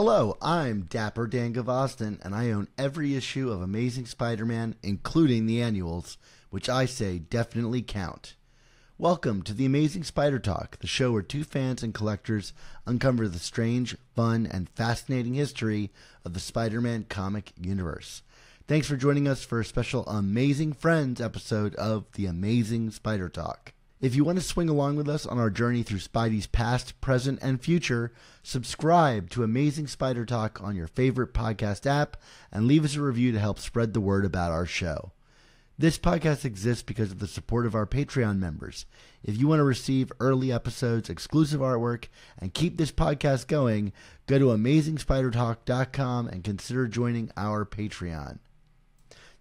Hello, I'm Dapper Dan Gvozden, and I own every issue of Amazing Spider Man, including the annuals, which I say definitely count. Welcome to the Amazing Spider Talk, the show where two fans and collectors uncover the strange, fun, and fascinating history of the Spider Man comic universe. Thanks for joining us for a special Amazing Friends episode of the Amazing Spider Talk. If you want to swing along with us on our journey through Spidey's past, present, and future, subscribe to Amazing Spider Talk on your favorite podcast app and leave us a review to help spread the word about our show. This podcast exists because of the support of our Patreon members. If you want to receive early episodes, exclusive artwork, and keep this podcast going, go to amazingspidertalk.com and consider joining our Patreon.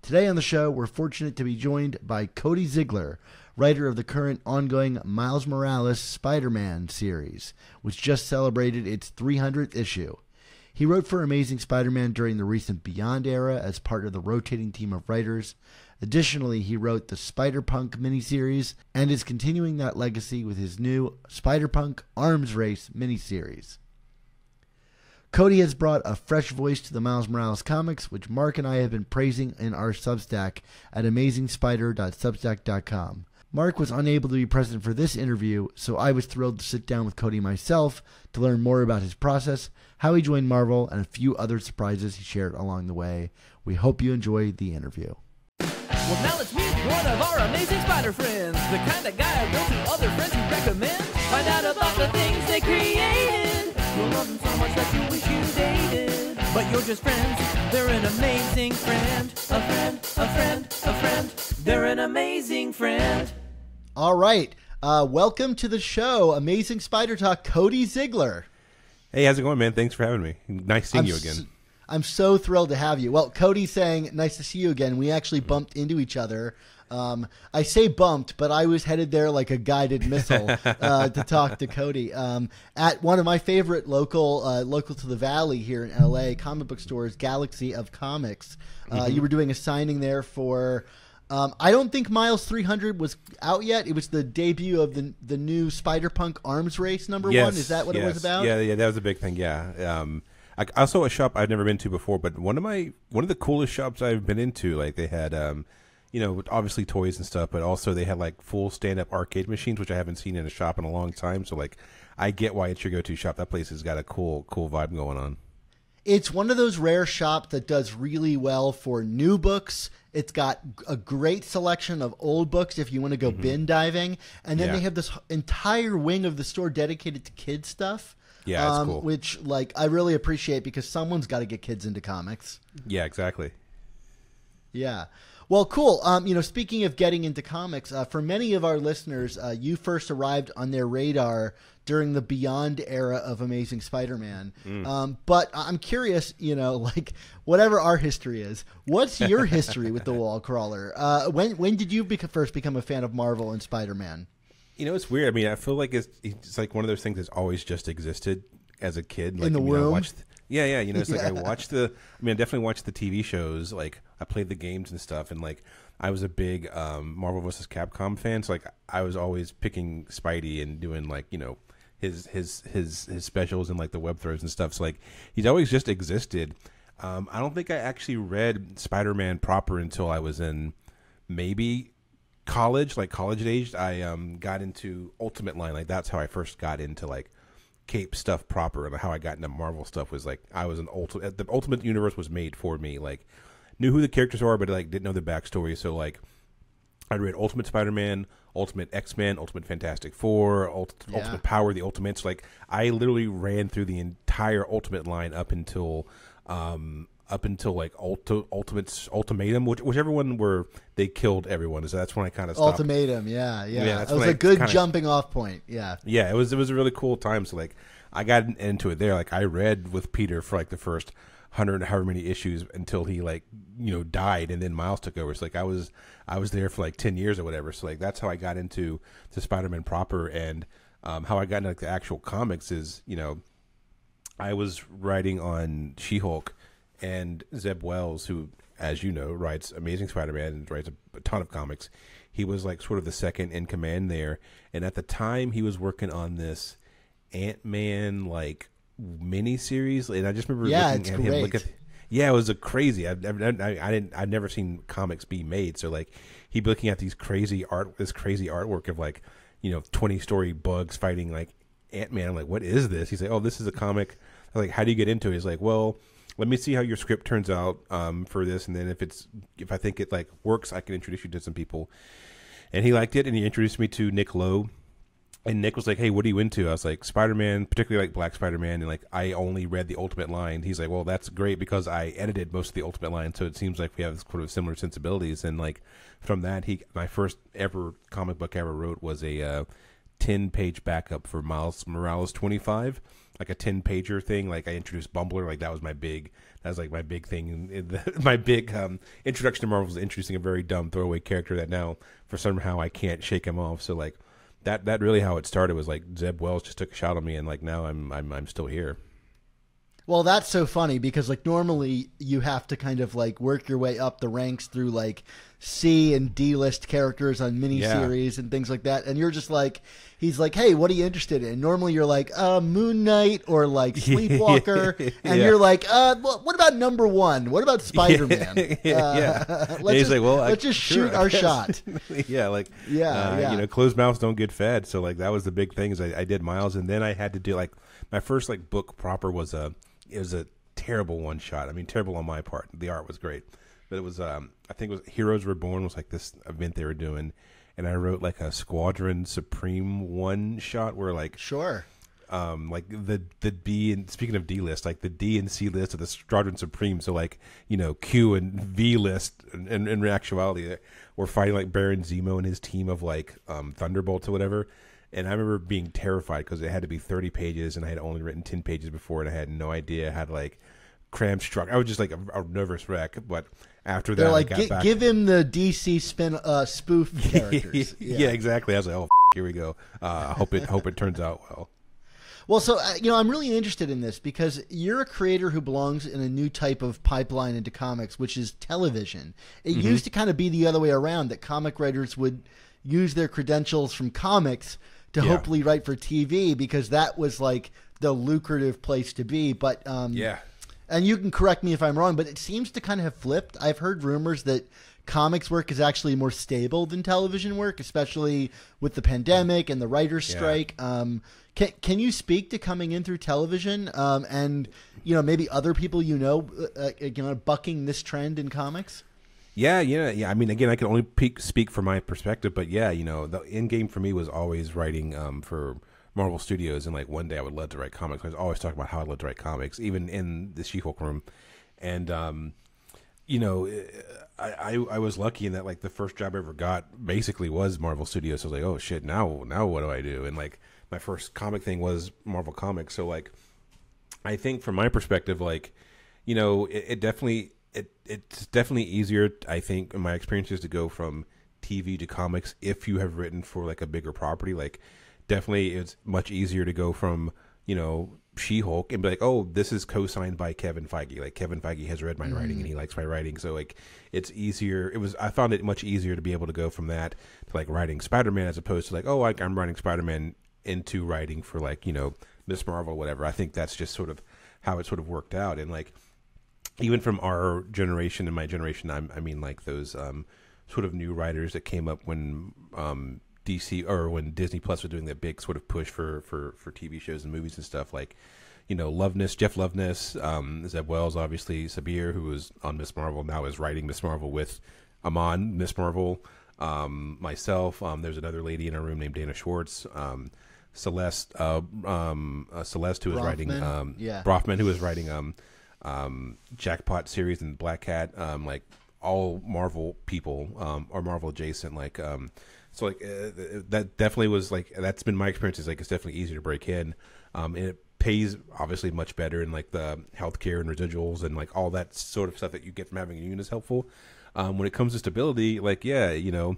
Today on the show, we're fortunate to be joined by Cody Ziglar, writer of the current ongoing Miles Morales Spider Man series, which just celebrated its 300th issue. He wrote for Amazing Spider Man during the recent Beyond era as part of the rotating team of writers. Additionally, he wrote the Spider Punk miniseries and is continuing that legacy with his new Spider Punk Arms Race miniseries. Cody has brought a fresh voice to the Miles Morales comics, which Mark and I have been praising in our Substack at amazingspider.substack.com. Mark was unable to be present for this interview, so I was thrilled to sit down with Cody myself to learn more about his process, how he joined Marvel, and a few other surprises he shared along the way. We hope you enjoy the interview. Well, now let's meet one of our amazing spider friends. The kind of guy goes to other friends recommend. Find out about the things they created. You'll love them so much that you wish you dated. But you're just friends. They're an amazing friend. A friend, a friend, a friend. They're an amazing friend. All right. Uh, welcome to the show, Amazing Spider Talk, Cody Ziglar. Hey, how's it going, man? Thanks for having me. Nice seeing I'm you again. I'm so thrilled to have you. Well, Cody's saying, nice to see you again. We actually bumped into each other. Um, I say bumped, but I was headed there like a guided missile uh, to talk to Cody um, at one of my favorite local, uh, local to the valley here in LA, comic book stores, Galaxy of Comics. Uh, Mm-hmm. You were doing a signing there for. Um, I don't think Miles 300 was out yet. It was the debut of the the new Spider Punk Arms Race number Yes, one. Is that what it was about? Yeah, yeah, that was a big thing. Yeah. Um, I, also a shop I've never been to before, but one of my one of the coolest shops I've been into. Like they had, um, you know, obviously toys and stuff, but also they had like full stand up arcade machines, which I haven't seen in a shop in a long time. So like, I get why it's your go to shop. That place has got a cool, cool vibe going on. It's one of those rare shops that does really well for new books. It's got a great selection of old books if you want to go bin diving, and then. Yeah. they have this entire wing of the store dedicated to kids stuff. Yeah, um, cool. Which like I really appreciate because someone's got to get kids into comics. Yeah, exactly. Yeah. Well, cool. Um, you know, speaking of getting into comics, uh, for many of our listeners, uh, you first arrived on their radar during the Beyond era of Amazing Spider-Man. Um, but I'm curious, you know, like whatever our history is, what's your history with the Wall Crawler? Uh, when when did you first become a fan of Marvel and Spider-Man? You know, it's weird. I mean, I feel like it's it's like one of those things that's always just existed as a kid. Like, the I mean, I womb? watched, yeah, yeah. You know, it's like I watched the. I mean, I definitely watched the TV shows. Like, I played the games and stuff, and like, I was a big um, Marvel vs. Capcom fan. So like, I was always picking Spidey and doing like, you know, his his his his specials and like the web throws and stuff. So like, he's always just existed. Um, I don't think I actually read Spider Man proper until I was in maybe college, like college age, I um got into Ultimate Line. Like that's how I first got into like Cape stuff proper, and how I got into Marvel stuff was like I was an ultimate. The Ultimate Universe was made for me. Like knew who the characters are, but like didn't know the backstory. So like I read Ultimate Spider Man, Ultimate X Men, Ultimate Fantastic Four, Ult- Yeah. Ultimate Power, the Ultimates. Like I literally ran through the entire Ultimate line up until um up until like Ulti- Ultimates Ultimatum, which whichever one where they killed everyone. So that's when I kind of stopped. Ultimatum, yeah, yeah. Yeah, it was a I good kinda- jumping off point. Yeah. Yeah, it was it was a really cool time. So like I got into it there. Like I read with Peter for like the first hundred however many issues until he like you know died, and then Miles took over. So like I was I was there for like ten years or whatever. So like that's how I got into to Spider Man proper, and um, how I got into like the actual comics is you know I was writing on She Hulk, and Zeb Wells, who, as you know, writes Amazing Spider-Man and writes a, a ton of comics. He was like sort of the second in command there, and at the time he was working on this Ant Man like mini series, and I just remember Yeah, looking at him. Look at, yeah, it was a crazy. I've never, I, I didn't, I'd never seen comics be made. So like, he'd be looking at these crazy art, this crazy artwork of like, you know, twenty story bugs fighting like Ant Man. I'm like, what is this? He's like, oh, this is a comic. I'm like, how do you get into it? He's like, well, let me see how your script turns out um, for this, and then if it's, if I think it like works, I can introduce you to some people. And he liked it, and he introduced me to Nick Lowe. And Nick was like, "Hey, what are you into?" I was like, "Spider-Man, particularly like Black Spider-Man." And like, I only read the Ultimate line. He's like, "Well, that's great because I edited most of the Ultimate line, so it seems like we have sort of similar sensibilities." And like, from that, he my first ever comic book I ever wrote was a uh, ten page backup for Miles Morales twenty five, like a ten pager thing. Like I introduced Bumbler, like that was my big, that was like my big thing, my big um, introduction to Marvel was introducing a very dumb throwaway character that now for somehow I can't shake him off. So like that that really how it started was like Zeb Wells just took a shot on me, and like now I'm I'm I'm still here. Well, that's so funny because like normally you have to kind of like work your way up the ranks through like C and D list characters on miniseries and things like that, and you're just like, he's like, hey, what are you interested in? Normally you're like, uh, Moon Knight or like Sleepwalker, and you're like, uh, wha- what about number one? What about Spider Man? yeah. let's just, like, well, let's just sure, shoot I our shot. yeah, like Yeah, uh, yeah. you know, closed mouths don't get fed. So like that was the big thing. Is I, I did Miles, and then I had to do like my first like book proper was a it was a terrible one shot. I mean, terrible on my part. The art was great, but it was um I think it was Heroes Reborn was like this event they were doing, and I wrote like a Squadron Supreme one shot where like Sure. um like the the B and speaking of D list, like the D and C list of the Squadron Supreme. So like you know Q and V list, and in, in actuality, we're fighting like Baron Zemo and his team of like um Thunderbolts or whatever. And I remember being terrified because it had to be thirty pages, and I had only written ten pages before, and I had no idea how to like cram struck. I was just like a, a nervous wreck. But after that, They're I like, got "Gi- back. give him the DC spin uh, spoof characters. yeah. exactly. I was like, oh, f- here we go. Uh, hope it hope it turns out well. Well, so uh, you know, I'm really interested in this because you're a creator who belongs in a new type of pipeline into comics, which is television. It Mm-hmm. used to kind of be the other way around that comic writers would use their credentials from comics to Yeah. hopefully write for TV because that was like the lucrative place to be. But um, Yeah. And you can correct me if I'm wrong, but it seems to kind of have flipped. I've heard rumors that comics work is actually more stable than television work, especially with the pandemic and the writer's Yeah. strike. Um, can can you speak to coming in through television um, and you know maybe other people you know uh, uh, you know bucking this trend in comics? Yeah, yeah, yeah. I mean, again, I can only peak, speak from my perspective, but yeah, you know, the end game for me was always writing um, for Marvel Studios, and like one day I would love to write comics. I was always talking about how I'd love to write comics, even in the She-Hulk room, and um, you know, I, I I was lucky in that like the first job I ever got basically was Marvel Studios. So I was like, oh shit, now now what do I do? And like my first comic thing was Marvel Comics. So like I think from my perspective, like, you know, it, it definitely it it's definitely easier. I think in my experiences to go from TV to comics if you have written for like a bigger property. Like, definitely it's much easier to go from you know She Hulk and be like, oh, this is co-signed by Kevin Feige. Like Kevin Feige has read my writing and he likes my writing, so like it's easier. It was I found it much easier to be able to go from that to like writing Spider Man as opposed to like, oh, like I'm writing Spider Man into writing for like you know Miss Marvel or whatever. I think that's just sort of how it sort of worked out and like even from our generation and my generation, I'm, I mean, like those um, sort of new writers that came up when um, DC or when Disney Plus was doing that big sort of push for for for TV shows and movies and stuff. Like, you know, Loveness, Jeff Loveness, um, Zeb Wells, obviously Sabir, who was on Miss Marvel, now is writing Miss Marvel with Iman, Miss Marvel. Um, myself, um, there's another lady in our room named Dana Schwartz. Um, Celeste, uh, um, uh, Celeste, who was writing, um, Yeah. Bronfman, who was writing, um, um, Jackpot series and Black Cat, um, like all Marvel people, um, or Marvel adjacent, like, um, so like uh, that definitely was like that's been my experience. Is like it's definitely easier to break in, um, and it pays obviously much better, and like the healthcare and residuals and like all that sort of stuff that you get from having a union is helpful. Um, when it comes to stability, like yeah, you know,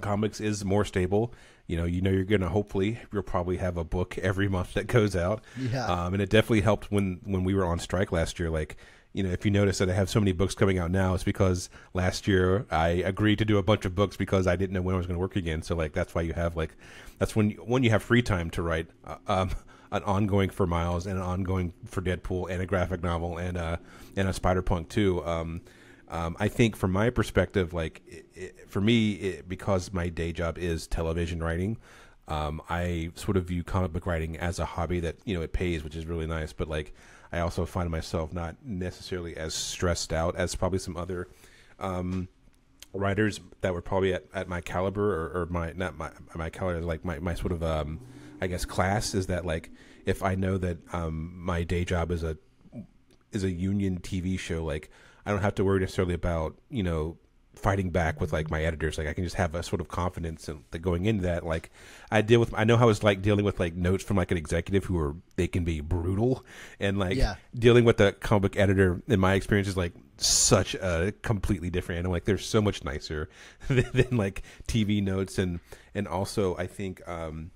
comics is more stable. You know, you know you're gonna hopefully you'll probably have a book every month that goes out. Yeah. Um, and it definitely helped when when we were on strike last year. Like, you know, if you notice that I have so many books coming out now, it's because last year I agreed to do a bunch of books because I didn't know when I was going to work again. So like that's why you have like that's when when you have free time to write. Uh, um, an ongoing for Miles and an ongoing for Deadpool and a graphic novel and a and a Spider Punk too. Um, um, I think from my perspective, like it, it, for me, it, because my day job is television writing, um, I sort of view comic book writing as a hobby that you know it pays, which is really nice. But like, I also find myself not necessarily as stressed out as probably some other um, writers that were probably at, at my caliber or, or my not my my caliber, like my my sort of um, I guess class is that like if I know that um, my day job is a is a union TV show, like I don't have to worry necessarily about you know fighting back with like my editors. Like I can just have a sort of confidence in going into that. Like I deal with, I know how it's like dealing with like notes from like an executive who are they can be brutal, and like Yeah. dealing with the comic book editor in my experience is like such a completely different animal. Like they're so much nicer than, than like TV notes, and and also I think um,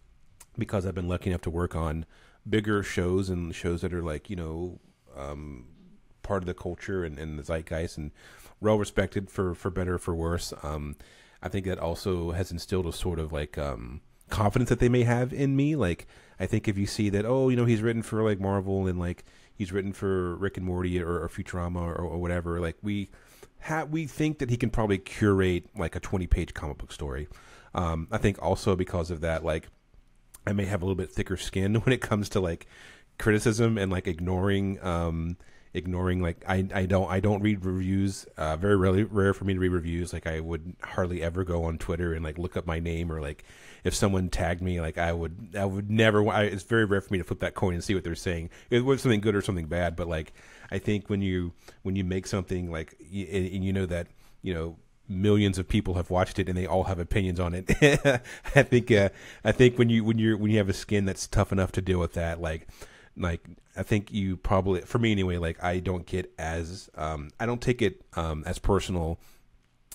because I've been lucky enough to work on bigger shows and shows that are like you know um, part of the culture and, and the zeitgeist and well respected for for better or for worse. Um, I think that also has instilled a sort of like um, confidence that they may have in me. Like I think if you see that, oh, you know, he's written for like Marvel and like he's written for Rick and Morty or, or Futurama or, or whatever, like we ha- we think that he can probably curate like a twenty page comic book story. Um, I think also because of that, like I may have a little bit thicker skin when it comes to like criticism and like ignoring um ignoring like I I don't I don't read reviews uh very rarely rare for me to read reviews like I would hardly ever go on Twitter and like look up my name or like if someone tagged me like I would I would never I, it's very rare for me to flip that coin and see what they're saying it was something good or something bad but like I think when you when you make something like and you know that you know millions of people have watched it and they all have opinions on it. I think uh, I think when you when you're when you have a skin that's tough enough to deal with that, like like I think you probably for me anyway, like I don't get as um I don't take it um as personal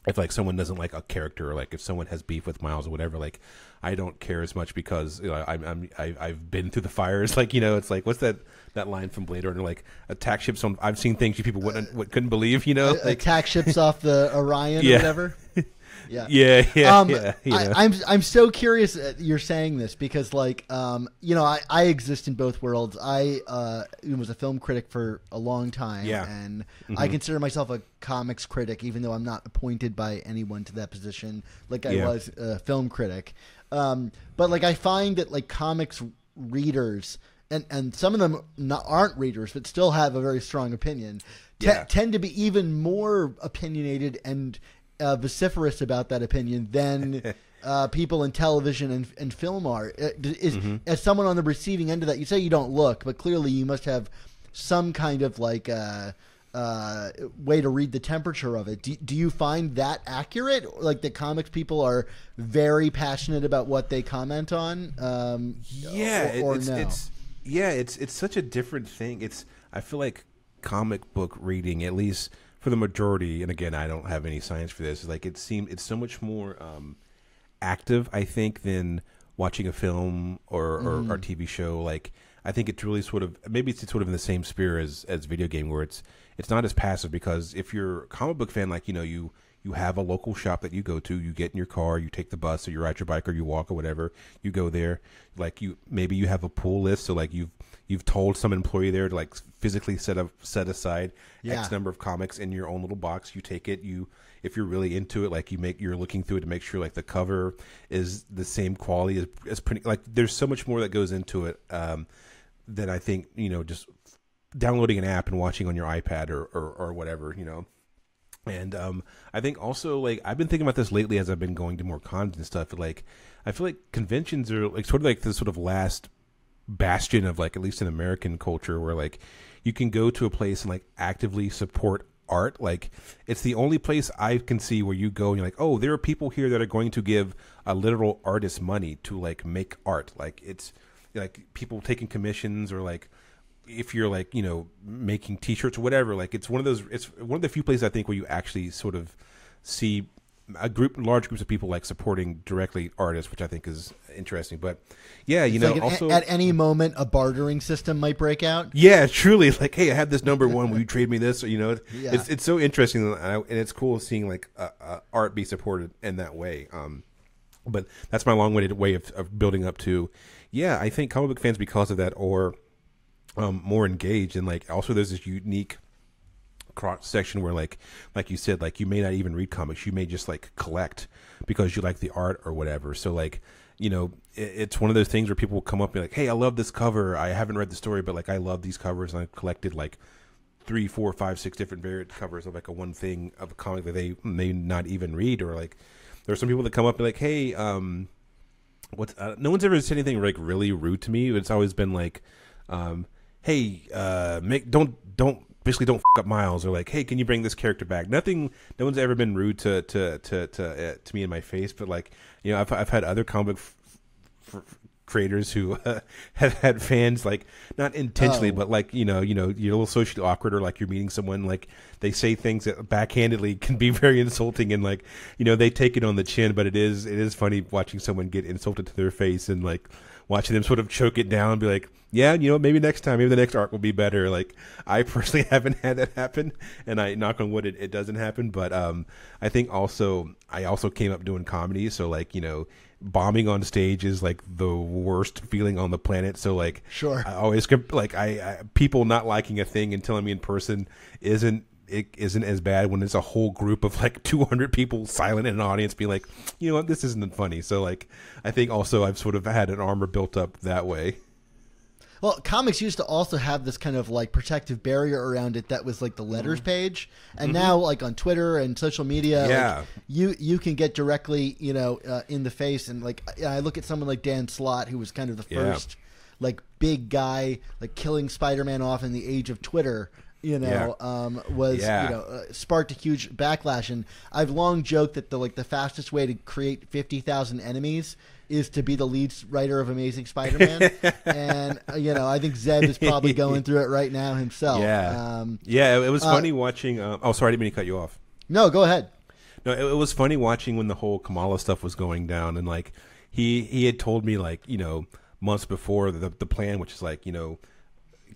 if like someone doesn't like a character or like if someone has beef with Miles or whatever, like I don't care as much because you know, I'm, I'm I, I've been through the fires. Like you know, it's like what's that that line from Blade Runner? Like attack ships on. I've seen things you people wouldn't what couldn't believe. You know, like attack ships off the Orion Yeah. or whatever. Yeah. yeah, yeah, um, yeah. know. I, I'm I'm so curious that you're saying this because like um you know I, I exist in both worlds. I uh was a film critic for a long time, Yeah. and I Mm-hmm. consider myself a comics critic, even though I'm not appointed by anyone to that position like I Yeah. was a film critic. Um, but like I find that like comics readers and and some of them not, aren't readers but still have a very strong opinion te- Yeah. tend to be even more opinionated and uh, vociferous about that opinion than uh, people in television and, and film are. Uh, Is, Mm-hmm. As someone on the receiving end of that, you say you don't look, but clearly you must have some kind of like uh, uh, way to read the temperature of it. Do, do you find that accurate? Like the comics people are very passionate about what they comment on. Um, yeah or, or it's no? it's yeah it's it's such a different thing it's i feel like comic book reading at least for the majority and again i don't have any science for this like it seemed, it's so much more um active i think than watching a film or or, or tv show. Like i think it's really sort of maybe it's sort of in the same sphere as as video game where it's it's not as passive because if you're a comic book fan like you know you you have a local shop that you go to you get in your car you take the bus or you ride your bike or you walk or whatever you go there. Like you maybe you have a pull list so like you've you've told some employee there to like physically set up set aside Yeah. x number of comics in your own little box you take it you if you're really into it like you make you're looking through it to make sure like the cover is the same quality as, as pretty like there's so much more that goes into it um than i think you know just downloading an app and watching on your ipad or or, or whatever you know and um, I think also like I've been thinking about this lately as I've been going to more cons and stuff. Like I feel like conventions are like sort of like the sort of last bastion of like at least in American culture where like you can go to a place and like actively support art. Like it's the only place I can see where you go and you're like, oh, there are people here that are going to give a literal artist money to like make art. Like it's like people taking commissions or like if you're like you know making t-shirts or whatever like it's one of those it's one of the few places i think where you actually sort of see a group large groups of people like supporting directly artists which i think is interesting but yeah you It's know like at- also at any moment a bartering system might break out. yeah, truly. Like, hey, I have this number one. Will you trade me this? Or, you know, Yeah. it's it's so interesting, and, I, and it's cool seeing like uh, uh, art be supported in that way. Um, but that's my long-winded way of, of building up to, yeah, I think comic book fans because of that are um, more engaged and like also there's this unique cross section where like like you said like you may not even read comics. You may just like collect because you like the art or whatever. So like you know it, it's one of those things where people will come up and be like hey i love this cover. I haven't read the story but like i love these covers. And i've collected like three four five six different variant covers of like a one thing of a comic that they may not even read. Or like there are some people that come up and like hey um what uh, no one's ever said anything like really rude to me. It's always been like um hey uh make don't don't basically don't f- up Miles or like, hey, can you bring this character back? Nothing. No one's ever been rude to to to to, uh, to me in my face, but like, you know, I've I've had other comic f- f- creators who uh, have had fans like not intentionally, Oh. but like you know, you know, you're a little socially awkward or like you're meeting someone like they say things that backhandedly can be very insulting and like you know they take it on the chin, but it is it is funny watching someone get insulted to their face and like watching them sort of choke it down and be like, yeah, you know, maybe next time, maybe the next arc will be better. Like, I personally haven't had that happen, and I knock on wood, it, it doesn't happen. But um, I think also, I also came up doing comedy, so like, you know, bombing on stage is like the worst feeling on the planet. So like, Sure. I always like I, I people not liking a thing and telling me in person isn't it isn't as bad when it's a whole group of like 200 people silent in an audience being like you know what? This isn't funny. So like i think also i've sort of had an armor built up that way. Well, comics used to also have this kind of like protective barrier around it that was like the letters Mm-hmm. page, and now like on Twitter and social media, like, Yeah. you you can get directly you know uh, in the face, and like I look at someone like Dan Slott, who was kind of the first like big guy like killing Spider-Man off in the age of Twitter. You know, um, was Yeah. you know uh, sparked a huge backlash, and I've long joked that the like the fastest way to create fifty thousand enemies is to be the lead writer of Amazing Spider-Man, and uh, you know I think Zeb is probably going through it right now himself. yeah Um, yeah it, it was uh, funny watching um, oh sorry i didn't mean to cut you off no, go ahead. No, it, it was funny watching when the whole Kamala stuff was going down, and like he he had told me like you know months before the the plan, which is like you know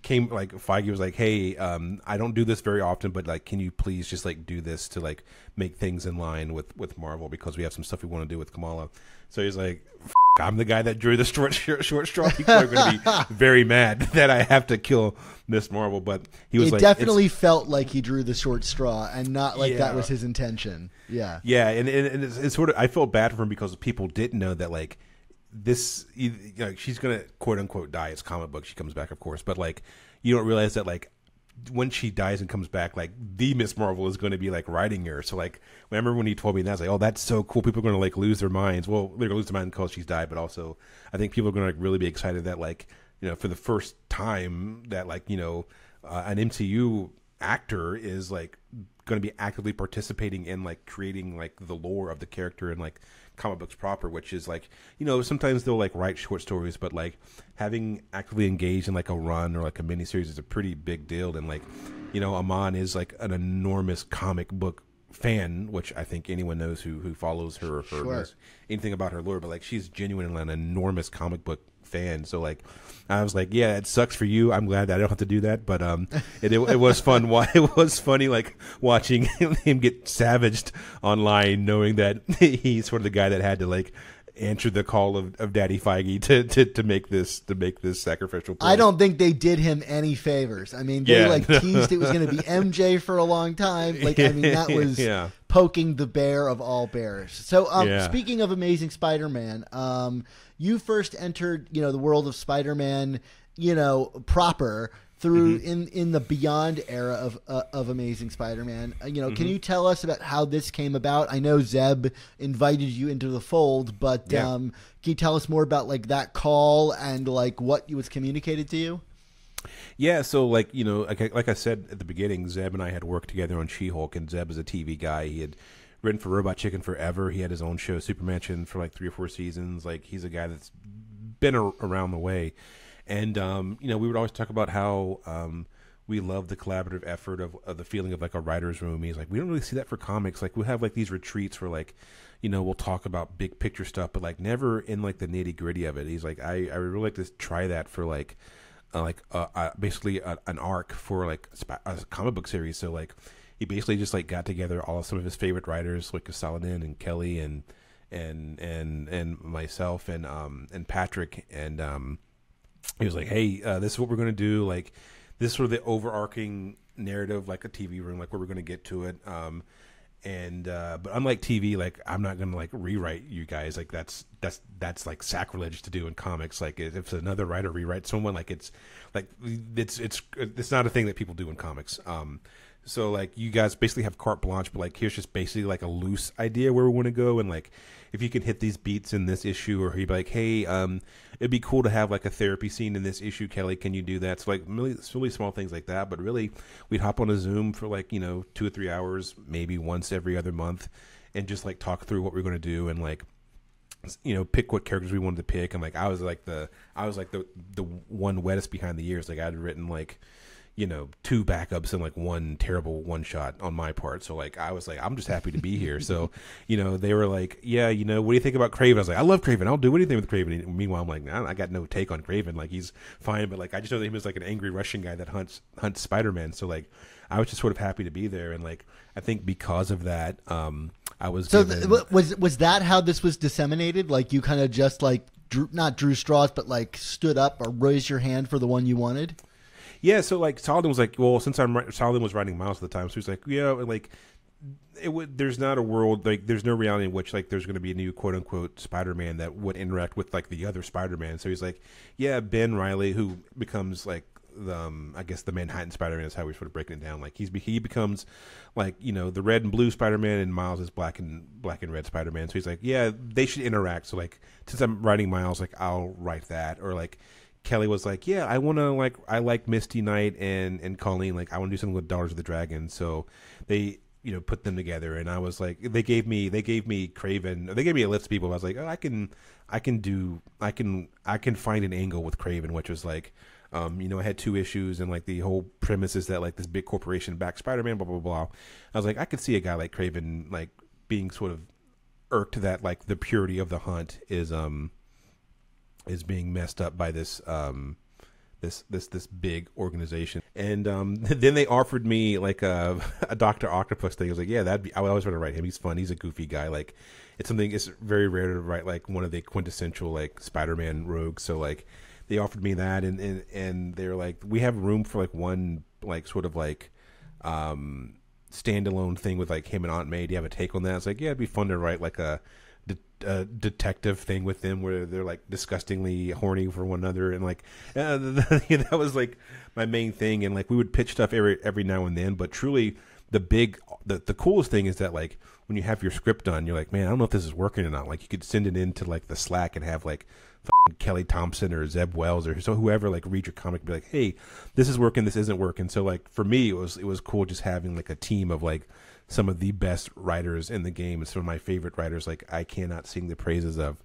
came like Feige was like, hey, um, I don't do this very often, but like, can you please just like do this to like make things in line with with Marvel because we have some stuff we want to do with Kamala. So he's like, "I'm the guy that drew the short short, short straw. People are going to be very mad that I have to kill Miss Marvel, but he was It like, definitely felt like he drew the short straw, and not like that was his intention. Yeah. Yeah, and, and, and it's, it's sort of I felt bad for him because people didn't know that like this you know, she's gonna quote unquote die. It's comic book. She comes back, of course, but like you don't realize that like when she dies and comes back, like the Miss Marvel is going to be like writing her. So like, I remember when he told me that, I was like, oh, that's so cool. People are going to like lose their minds. Well, they're going to lose their mind because she's died, but also I think people are going to like really be excited that like you know for the first time that like you know uh, an MCU actor is like going to be actively participating in like creating like the lore of the character and like comic books proper which is like you know sometimes they'll like write short stories but like having actively engaged in like a run or like a miniseries is a pretty big deal and like you know Iman is like an enormous comic book fan which I think anyone knows who who follows her or her Sure. anything about her lore but like she's genuinely an enormous comic book fan so like I was like yeah it sucks for you I'm glad that I don't have to do that but um it it, it was fun why it was funny like watching him get savaged online knowing that he's sort of the guy that had to like answer the call of, of Daddy Feige to, to to make this to make this sacrificial play. I don't think they did him any favors. I mean, they Yeah. like teased it was going to be MJ for a long time. Like, I mean, that was Yeah. poking the bear of all bears. So, um, Yeah. speaking of Amazing Spider-Man, um, you first entered, you know, the world of Spider-Man, you know, proper through Mm-hmm. in in the Beyond era of uh, of Amazing Spider-Man. Uh, you know, Mm-hmm. can you tell us about how this came about? I know Zeb invited you into the fold, but Yeah. um, can you tell us more about like that call and like what was communicated to you? Yeah, so like you know, like like I said at the beginning, Zeb and I had worked together on She-Hulk, and Zeb is a TV guy. He had written for Robot Chicken forever. He had his own show, Supermansion, for like three or four seasons. Like he's a guy that's been a- around the way, and um, you know, we would always talk about how um, we love the collaborative effort of, of the feeling of like a writer's room. He's like, we don't really see that for comics. Like we have like these retreats where like, you know, we'll talk about big picture stuff, but like never in like the nitty gritty of it. He's like, I I would really like to try that for like uh, like uh, uh, basically a, an arc for like a, a comic book series. So like he basically just like got together all of some of his favorite writers like Saladin and Kelly and and and and myself and um and Patrick and um he was like, "Hey, uh, this is what we're going to do. Like, this is sort of the overarching narrative, like a TV room, like where we're going to get to it." Um, and uh, but unlike TV, like I'm not going to like rewrite you guys. Like that's that's that's like sacrilege to do in comics. Like if another writer rewrites someone, like it's like it's it's it's not a thing that people do in comics. Um, so like you guys basically have carte blanche, but like here's just basically like a loose idea where we want to go, and like if you can hit these beats in this issue, or he'd be like, hey, um, it'd be cool to have like a therapy scene in this issue, Kelly. Can you do that? So like really, really small things like that, but really we'd hop on a Zoom for like you know two or three hours, maybe once every other month, and just like talk through what we're going to do and like you know pick what characters we wanted to pick and like i was like the i was like the the one wettest behind the ears like i'd written like you know two backups and like one terrible one shot on my part. So like i was like i'm just happy to be here. So you know they were like yeah you know what do you think about Kraven? I was like i love Kraven. I'll do anything with Kraven. And meanwhile i'm like nah, i got no take on Kraven. Like he's fine but like i just know that he was like an angry russian guy that hunts hunts spider-man. So like i was just sort of happy to be there. And like i think because of that um i was So given- th- was was that how this was disseminated? Like you kind of just like drew, not drew straws, but like stood up or raised your hand for the one you wanted. Yeah, so like Saladin was like, well, since I'm Saladin was writing Miles at the time, so he's like, yeah, like it would. There's not a world like there's no reality in which like there's going to be a new quote unquote Spider-Man that would interact with like the other Spider-Man. So he's like, yeah, Ben Reilly, who becomes like the um, I guess the Manhattan Spider-Man is how we're sort of breaking it down. Like he's he becomes like you know the red and blue Spider-Man, and Miles is black and black and red Spider-Man. So he's like, yeah, they should interact. So like since I'm writing Miles, like I'll write that or like. Kelly was like, "Yeah, I want to like I like Misty Knight and and Colleen. Like I want to do something with Daughters of the Dragon." So they you know put them together, and I was like, they gave me they gave me Kraven. They gave me a list of people. I was like, oh, I can I can do I can I can find an angle with Kraven, which was like. Um, you know, I had two issues, and like the whole premise is that like this big corporation backed Spider Man, blah blah blah. I was like, I could see a guy like Kraven like being sort of irked that like the purity of the hunt is um is being messed up by this um this this this big organization. And um then they offered me like a, a dr octopus thing. I was like yeah that'd be i would always want to write him. He's fun. He's a goofy guy. Like it's something it's very rare to write like one of the quintessential like spider-man rogues. So like they offered me that and and, and they're like we have room for like one like sort of like um standalone thing with like him and aunt may. Do you have a take on that? It's like yeah it'd be fun to write like a uh, detective thing with them where they're like disgustingly horny for one another and like uh, that was like my main thing. And like we would pitch stuff every every now and then. But truly the big the, the coolest thing is that like when you have your script done you're like man i don't know if this is working or not. Like you could send it into like the slack and have like kelly thompson or zeb wells or so whoever like read your comic and be like hey this is working this isn't working. So like for me it was it was cool just having like a team of like some of the best writers in the game and some of my favorite writers like i cannot sing the praises of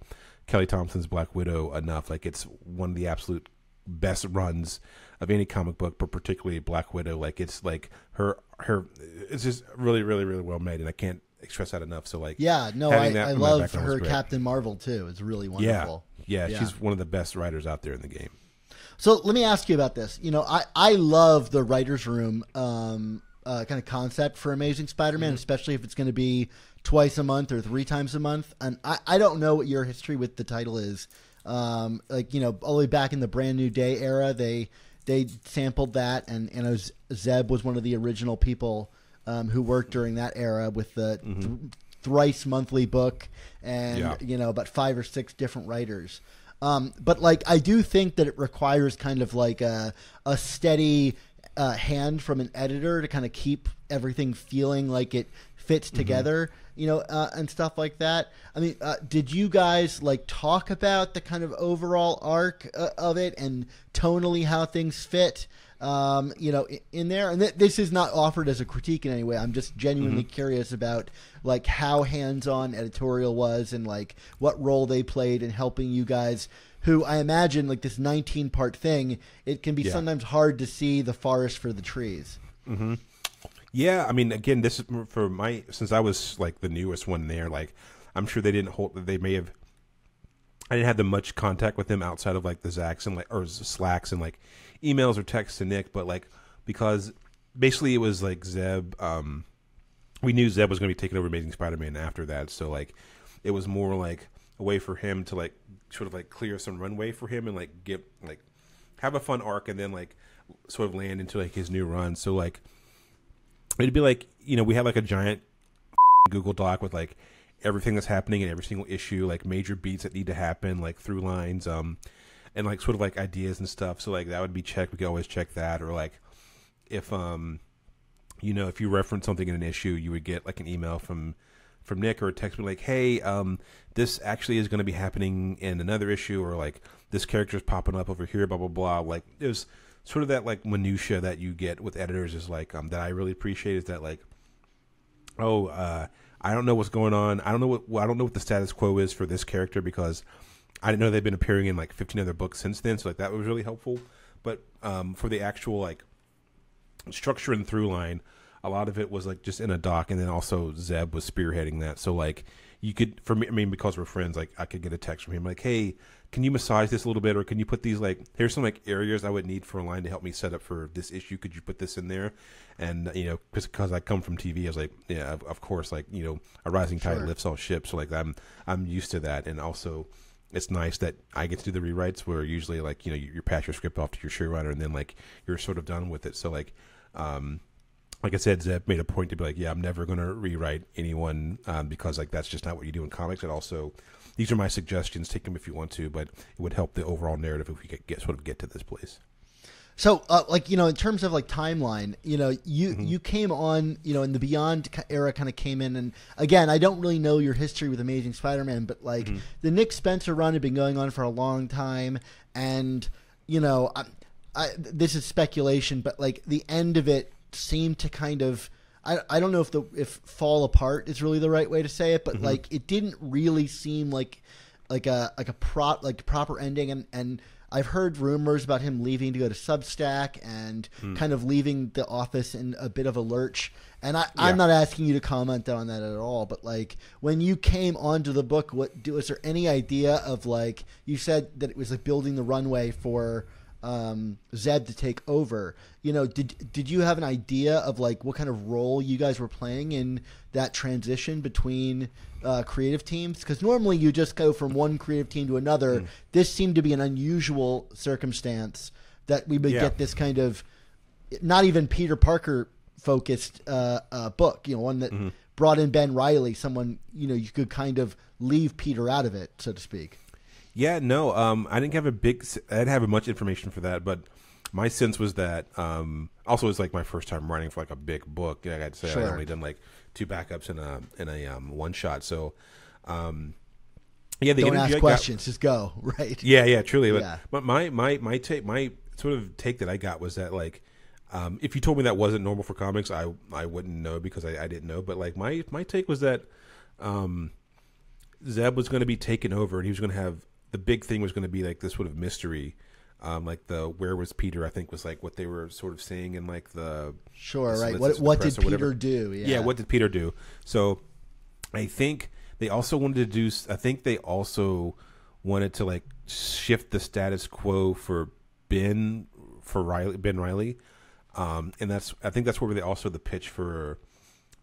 kelly thompson's black widow enough like it's one of the absolute best runs of any comic book but particularly black widow like it's like her her it's just really really really well made and i can't express that enough so like Yeah, no, I, I love her. Captain Marvel too. It's really yeah, wonderful. yeah Yeah. she's one of the best writers out there in the game So let me ask you about this. You know, I, I love the writers' room um, uh, kind of concept for Amazing Spider-Man, Mm-hmm. especially if it's going to be twice a month or three times a month. And I, I don't know what your history with the title is. Um, like you know, all the way back in the Brand New Day era, they they sampled that, and and was, Zeb was one of the original people um, who worked during that era with the th- thrice monthly book, and Yeah. you know, about five or six different writers. Um, but like, I do think that it requires kind of like a a steady uh, hand from an editor to kind of keep everything feeling like it fits together, you know, uh, and stuff like that. I mean, uh, did you guys like talk about the kind of overall arc uh, of it and tonally how things fit? Um, you know, i- in there, and th- this is not offered as a critique in any way. I'm just genuinely curious about like how hands-on editorial was and like what role they played in helping you guys. Who I imagine like this 19 part thing, it can be Yeah. sometimes hard to see the forest for the trees. Yeah, I mean, again, this is for my since I was like the newest one there. Like, I'm sure they didn't hold. They may have. I didn't have the much contact with them outside of like the Zacks and like or Slacks and like emails or texts to Nick, but like because basically it was like Zeb. Um, we knew Zeb was going to be taking over Amazing Spider-Man after that, so like it was more like a way for him to like sort of like clear some runway for him and like get like have a fun arc and then like sort of land into like his new run. So like it'd be like you know we had like a giant Google Doc with like everything that's happening in every single issue, like major beats that need to happen, like through lines, um, and like sort of like ideas and stuff. So like that would be checked. We could always check that, or like if um, you know, if you reference something in an issue, you would get like an email from from Nick or text me like, "Hey, um, this actually is going to be happening in another issue," or like this character is popping up over here, blah blah blah. Like there's sort of that like minutia that you get with editors is like um that I really appreciate is that like oh uh I don't know what's going on. I don't know what well, I don't know what the status quo is for this character because I didn't know they've been appearing in like 15 other books since then. So like that was really helpful. But um, for the actual like structure and through line, a lot of it was like just in a doc, and then also Zeb was spearheading that. So like you could for me, I mean because we're friends, like I could get a text from him like, hey, can you massage this a little bit, or can you put these like here's some like areas I would need for a line to help me set up for this issue. Could you put this in there? And you know, because I come from TV, I was like, yeah, of, of course, like you know, a rising tide Sure. lifts all ships. So like I'm I'm used to that, and also it's nice that I get to do the rewrites where usually like you know you, you pass your script off to your showrunner and then like you're sort of done with it. So like. um like I said, Zeb made a point to be like, "Yeah, I'm never going to rewrite anyone um, because like that's just not what you do in comics." And also, these are my suggestions. Take them if you want to, but it would help the overall narrative if we could get sort of get to this place. So, uh, like you know, in terms of like timeline, you know, you Mm-hmm. you came on, you know, in the Beyond era, kind of came in, and again, I don't really know your history with Amazing Spider-Man, but like Mm-hmm. the Nick Spencer run had been going on for a long time, and you know, I, I, this is speculation, but like the end of it seemed to kind of. I, I don't know if the if fall apart is really the right way to say it, but Mm-hmm. like it didn't really seem like like a like a prop like proper ending and and I've heard rumors about him leaving to go to Substack and Hmm. kind of leaving the office in a bit of a lurch. And I, I'm Yeah. not asking you to comment on that at all, but like when you came onto the book, what do- was there any idea of like you said that it was like building the runway for um, Zeb to take over? You know, did did you have an idea of like what kind of role you guys were playing in that transition between uh, creative teams? Because normally you just go from one creative team to another. Hmm. This seemed to be an unusual circumstance that we would Yeah. get this kind of not even Peter Parker focused uh, uh, book. You know, one Mm-hmm. that brought in Ben Reilly, someone you know you could kind of leave Peter out of it, so to speak. Yeah, no, um, I didn't have a big, I didn't have much information for that, but my sense was that um, also it was like my first time writing for like a big book. Yeah, I got to say Sure. I only done like two backups in a in a um, one shot, so. Um, yeah, the Don't ask I got- questions, just go. Right. Yeah, yeah, truly. But, Yeah. but my my my take my sort of take that I got was that like um, if you told me that wasn't normal for comics, I I wouldn't know because I, I didn't know. But like my my take was that um, Zeb was going to be taken over, and he was going to have the big thing was going to be like this sort of mystery. Um, like the where was Peter? I think was like what they were sort of saying in like the Sure. the Right. What what did. Peter do? Yeah. Yeah, what did Peter do? So I think they also wanted to do. I think they also wanted to like shift the status quo for Ben for Reilly, Ben Reilly, um, and that's I think that's where they also the pitch for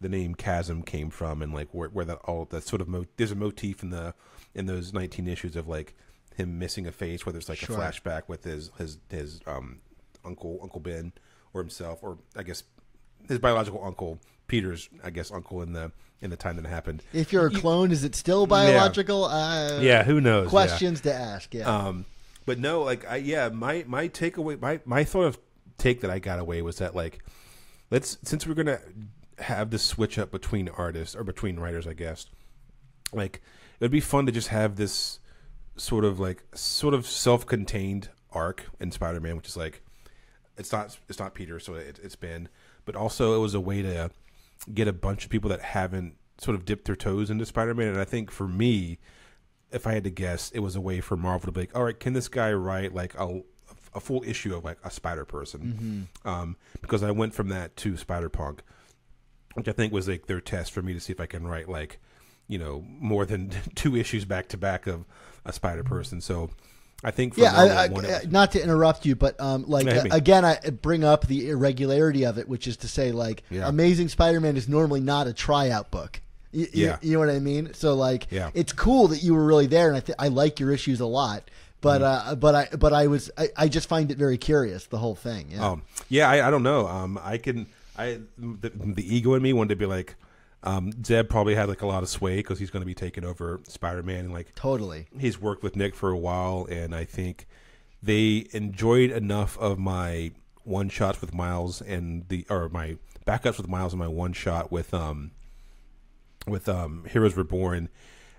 the name Chasm came from, and like where where that all that sort of mo- there's a motif in the in those 19 issues of like him missing a face, whether it's like Sure. a flashback with his his his um uncle Uncle Ben or himself, or I guess his biological uncle Peter's I guess uncle in the in the time that it happened. If you're a clone, is it still biological? Uh, Yeah, who knows? Yeah. Questions to ask. Yeah. Um, but no, like I yeah, my my takeaway, my my thought of take that I got away was that like let's since we're gonna have this switch up between artists or between writers, I guess. Like it would be fun to just have this sort of like sort of self-contained arc in Spider-Man, which is like it's not it's not Peter, so it, it's Ben, but also it was a way to get a bunch of people that haven't sort of dipped their toes into Spider-Man, and I think for me, if I had to guess, it was a way for Marvel to be like, all right, can this guy write like a, a full issue of like a Spider Person? Um, because I went from that to Spider Punk, which I think was like their test for me to see if I can write like, you know, more than two issues back to back of a Spider Person. So I think for yeah, I, I, it not to interrupt you, but um, like uh, again, I bring up the irregularity of it, which is to say, like, Yeah. Amazing Spider-Man is normally not a tryout book. You, you- Yeah. you know what I mean? So like, Yeah. it's cool that you were really there, and I th- I like your issues a lot. But Mm-hmm. uh, but I but I was I, I just find it very curious the whole thing. Yeah. Um, yeah, I, I don't know. Um, I can. I the, the ego in me wanted to be like, um, Zeb probably had like a lot of sway because he's going to be taking over Spider Man and like Totally. he's worked with Nick for a while, and I think they enjoyed enough of my one shots with Miles and the or my backups with Miles and my one shot with um with um Heroes Reborn,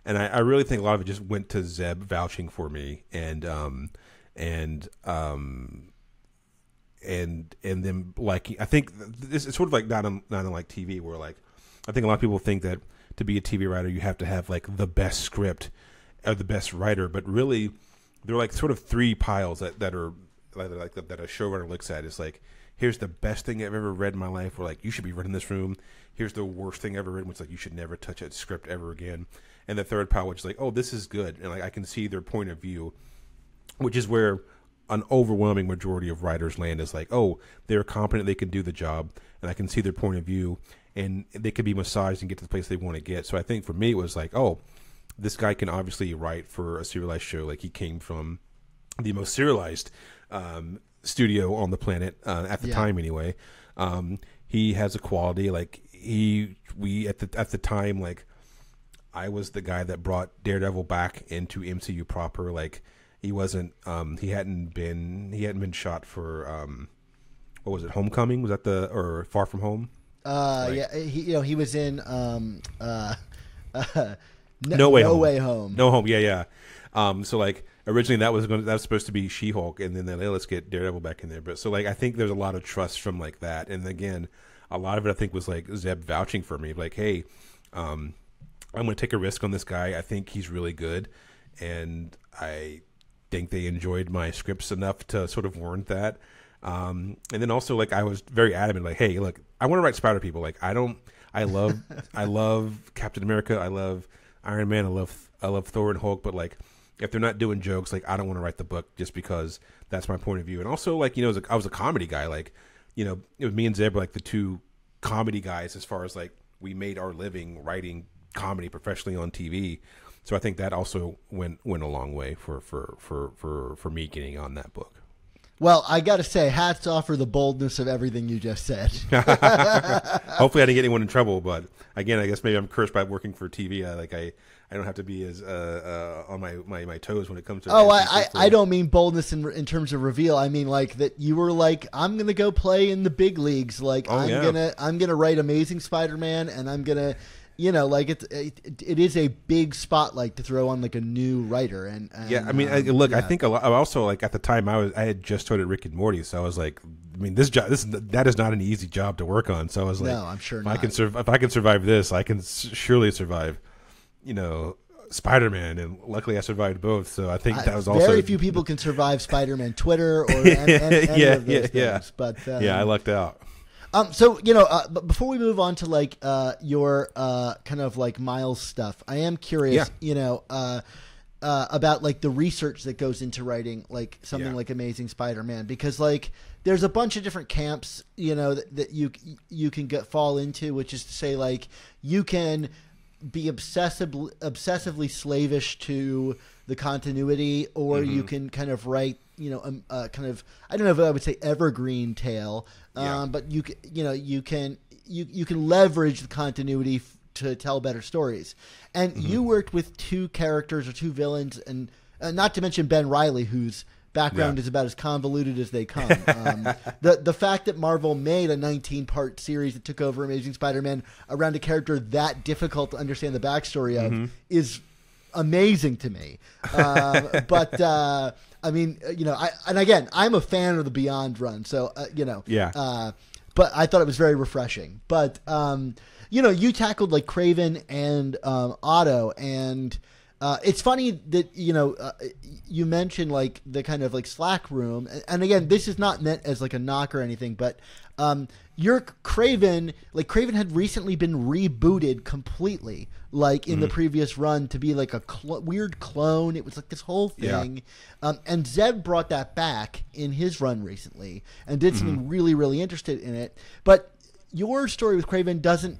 and I, I really think a lot of it just went to Zeb vouching for me and um and um and and then like I think this is sort of like not on, not unlike TV where like I think a lot of people think that to be a TV writer you have to have like the best script or the best writer, but really there are like sort of three piles that that are like, like that a showrunner looks at. Is like here's the best thing I've ever read in my life, where like you should be running this room. Here's the worst thing I've ever written, which like you should never touch a script ever again. And the third pile, which is like, oh, this is good, and like I can see their point of view which is where an overwhelming majority of writers land is like, oh, they're competent, they can do the job, and I can see their point of view, and they could be massaged and get to the place they want to get. So I think for me, it was like, oh, this guy can obviously write for a serialized show. Like he came from the most serialized um, studio on the planet uh, at the Yeah. time, anyway. Um, he has a quality like he we at the at the time like I was the guy that brought Daredevil back into MCU proper. Like he wasn't, um, he hadn't been, he hadn't been shot for, um, what was it, Homecoming? Was that the or Far From Home? Uh, Like- yeah, he you know he was in um uh, uh No Way no Home. way home. No Home, yeah, yeah. Um, so like originally that was going, to that was supposed to be She Hulk, and then they let's get Daredevil back in there. But so like I think there's a lot of trust from like that, and again, a lot of it I think was like Zeb vouching for me, like, hey, um, I'm going to take a risk on this guy. I think he's really good, and I think they enjoyed my scripts enough to sort of warrant that. Um, and then also like I was very adamant, like, hey, look, I want to write Spider people. Like I don't, I love, I love Captain America. I love Iron Man. I love, I love Thor and Hulk. But like, if they're not doing jokes, like I don't want to write the book just because that's my point of view. And also like you know, a, I was a comedy guy. Like you know, it was me and Zeb were like the two comedy guys as far as like we made our living writing comedy professionally on TV. So I think that also went went a long way for for for for for me getting on that book. Well, I got to say, hats off for the boldness of everything you just said. Hopefully, I didn't get anyone in trouble. But again, I guess maybe I'm cursed by working for TV. I, like I, I don't have to be as uh, uh, on my, my, my toes when it comes to. Oh, I, I, I don't mean boldness in in terms of reveal. I mean like that you were like, I'm gonna go play in the big leagues. Like Oh, I'm yeah. gonna I'm gonna write Amazing Spider-Man, and I'm gonna, you know, like it's it, it is a big spotlight to throw on like a new writer. And, and Yeah, I mean, I, um, look, I think a lot, also like at the time I was I had just started Rick and Morty, so I was like, I mean, this job, this that is not an easy job to work on. So I was like, No, I'm sure if I can not. sur- if I can survive this, I can s- surely survive, you know, Spider Man, and luckily I survived both. So I think that was also very few people can survive Spider-Man Twitter or any, any, any Yeah, of those yeah, things. yeah. But um, yeah, I lucked out. Um, so you know, uh, but before we move on to like uh, your uh, kind of like Miles stuff, I am curious, Yeah. you know, uh, uh, about like the research that goes into writing like something Yeah. like Amazing Spider-Man, because like there's a bunch of different camps, you know, that, that you you can get fall into, which is to say like you can be obsessively obsessively slavish to the continuity, or Mm-hmm. you can kind of write, you know, um, uh, kind of I don't know if I would say evergreen tale, um, Yeah. but you you know you can you you can leverage the continuity f- to tell better stories. And Mm-hmm. you worked with two characters or two villains, and uh, not to mention Ben Reilly, whose background Yeah. is about as convoluted as they come. Um, the the fact that Marvel made a 19 part series that took over Amazing Spider-Man around a character that difficult to understand the backstory of Mm-hmm. is amazing to me. Um, but uh, I mean, uh, you know, I and again, I'm a fan of the Beyond run, so uh, you know, Yeah. Uh, but I thought it was very refreshing. But um, you know, you tackled like Kraven and um, Otto, and uh, it's funny that you know uh, you mentioned like the kind of like Slack room, and, again, this is not meant as like a knock or anything, but um, your Kraven, like Kraven had recently been rebooted completely, like in the previous run to be like a cl- weird clone. It was like this whole Yeah. thing. Um, and Zeb brought that back in his run recently and did something really, really interested in it. But your story with Kraven doesn't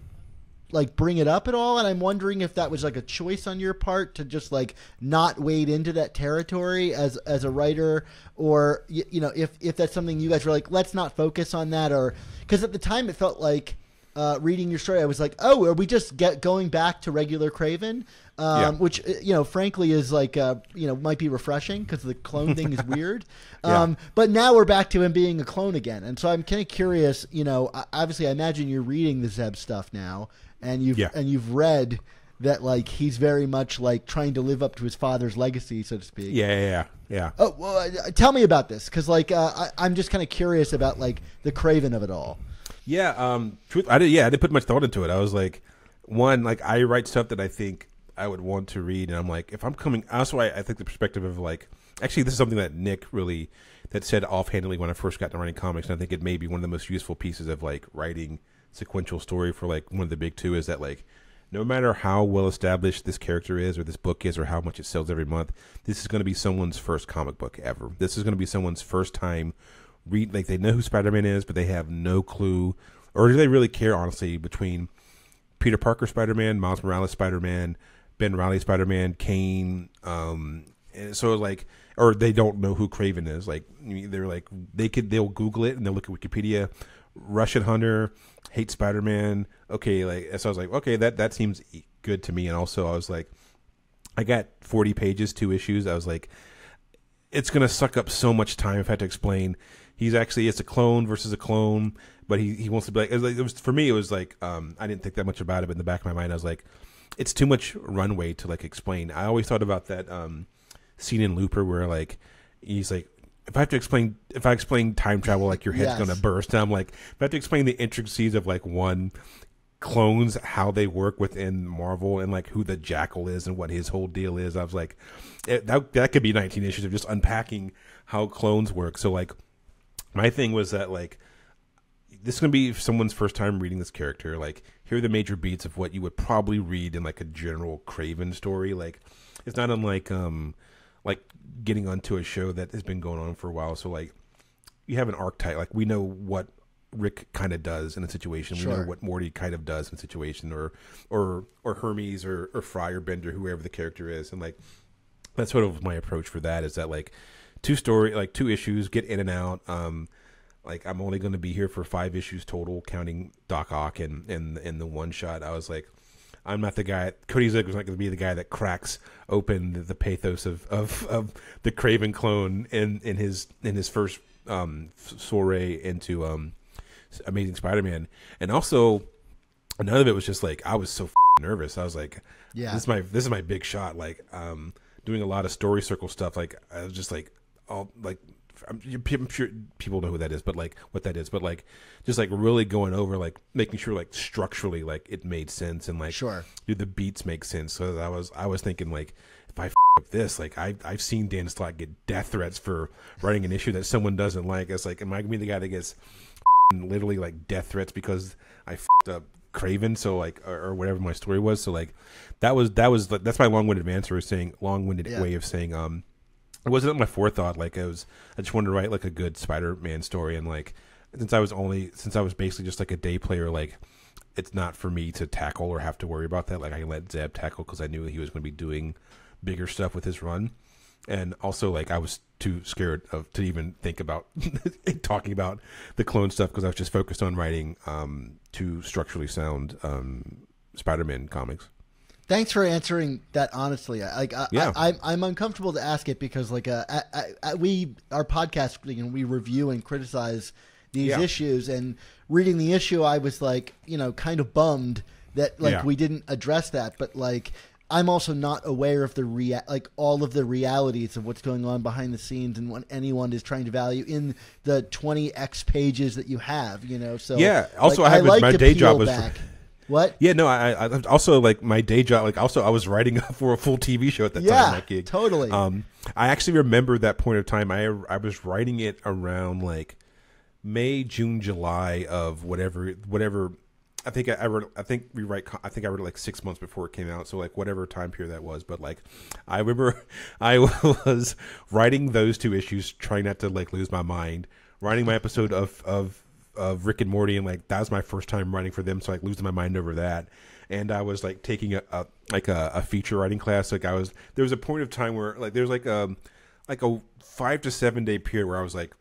like bring it up at all and i'm wondering if that was like a choice on your part to just like not wade into that territory as as a writer or you, you know if if that's something you guys were like let's not focus on that or because at the time it felt like uh, reading your story, I was like, "Oh, are we just get going back to regular Kraven?" Um, Yeah. Which uh, you know, frankly, is like uh, you know might be refreshing because the clone thing is weird. Yeah. Um, but now we're back to him being a clone again, and so I'm kind of curious. You know, obviously, I imagine you're reading the Zeb stuff now, and you've Yeah. and you've read that like he's very much like trying to live up to his father's legacy, so to speak. Yeah, yeah, yeah. yeah. Oh, well, uh, tell me about this because like uh, I, I'm just kind of curious about like the Kraven of it all. Yeah, um, truth, I did. Yeah, I didn't put much thought into it. I was like, one, like I write stuff that I think I would want to read, and I'm like, if I'm coming, also I, I think the perspective of like, actually, this is something that Nick really that said offhandedly when I first got to writing comics, and I think it may be one of the most useful pieces of like writing sequential story for like one of the big two is that like. No matter how well established this character is, or this book is, or how much it sells every month, this is going to be someone's first comic book ever. This is going to be someone's first time read like they know who Spider-Man is, but they have no clue, or do they really care honestly between Peter Parker Spider-Man, Miles Morales Spider-Man, Ben Reilly Spider-Man, Kane, um, and so like, or they don't know who Kraven is. Like they're like they could they'll Google it and they'll look at Wikipedia. Russian Hunter, hate Spider-Man. Okay, like so I was like, okay, that that seems good to me. And also I was like, I got forty pages, two issues. I was like, it's gonna suck up so much time if I had to explain. He's actually it's a clone versus a clone, but he, he wants to be like it was, like it was for me. It was like um, I didn't think that much about it, but in the back of my mind, I was like, it's too much runway to like explain. I always thought about that um, scene in Looper where like he's like. If I have to explain, if I explain time travel, like your head's Yes. gonna burst. And I'm like, if I have to explain the intricacies of like one clones, how they work within Marvel, and like who the Jackal is and what his whole deal is. I was like, it, that that could be 19 issues of just unpacking how clones work. So like, my thing was that like this is gonna be someone's first time reading this character. Like, here are the major beats of what you would probably read in like a general Kraven story. Like, it's not unlike um like getting onto a show that has been going on for a while. So like, you have an archetype. Like, we know what Rick kind of does in a situation. Sure. We know what Morty kind of does in a situation, or or or Hermes or or Fry or Bender, whoever the character is, and like that's sort of my approach for that is that like two story like two issues get in and out um like i'm only going to be here for five issues total counting doc ock and and and the one shot i was like i'm not the guy cody zick was not going to be the guy that cracks open the, the pathos of, of of the kraven clone in in his in his first um soiree into um amazing spider-man. And also none of it was just like i was so f***ing nervous. I was like Yeah. this is my this is my big shot. Like um doing a lot of story circle stuff. Like i was just like all like I'm, I'm sure people know who that is but like what that is but like just like really going over like making sure like structurally like it made sense and like Sure. do the beats make sense so i was i was thinking like if i f- up this like i i've seen dan slott get death threats for writing an issue that someone doesn't like it's like am i gonna be the guy that gets literally like death threats because I fucked up Kraven, so like or, or whatever my story was. So like that was that was that's my long-winded answer saying long-winded Yeah. way of saying um it wasn't my forethought. Like I was I just wanted to write like a good Spider-Man story and like since I was only since I was basically just like a day player like it's not for me to tackle or have to worry about that. Like I let Zeb tackle because I knew he was going to be doing bigger stuff with his run, and also like I was too scared of to even think about talking about the clone stuff because I was just focused on writing um, two structurally sound um, Spider-Man comics. Thanks for answering that honestly. I- Like, I, Yeah. I, I'm I'm uncomfortable to ask it because like uh, I, I, I, we our podcast you know we review and criticize these Yeah. issues and reading the issue I was like you know kind of bummed that like Yeah. we didn't address that but like I'm also not aware of the rea- like all of the realities of what's going on behind the scenes and what anyone is trying to value in the 20x pages that you have you know so Yeah. Also, like, I have like my day job was back. what Yeah, no, I, I also like my day job. Like, also, I was writing for a full TV show at that Yeah, time. That gig, totally. Um, I actually remember that point of time. I I was writing it around like May, June, July of whatever, whatever. I think I, I wrote. I think we write. I think I wrote it like six months before it came out. So like whatever time period that was. But like, I remember I was writing those two issues, trying not to like lose my mind. Writing my episode of of of Rick and Morty, and like that was my first time writing for them, so like losing my mind over that. and I was like taking a, a like a, a feature writing class. Like I was there was a point of time where like there's like a like a five to seven day period where I was like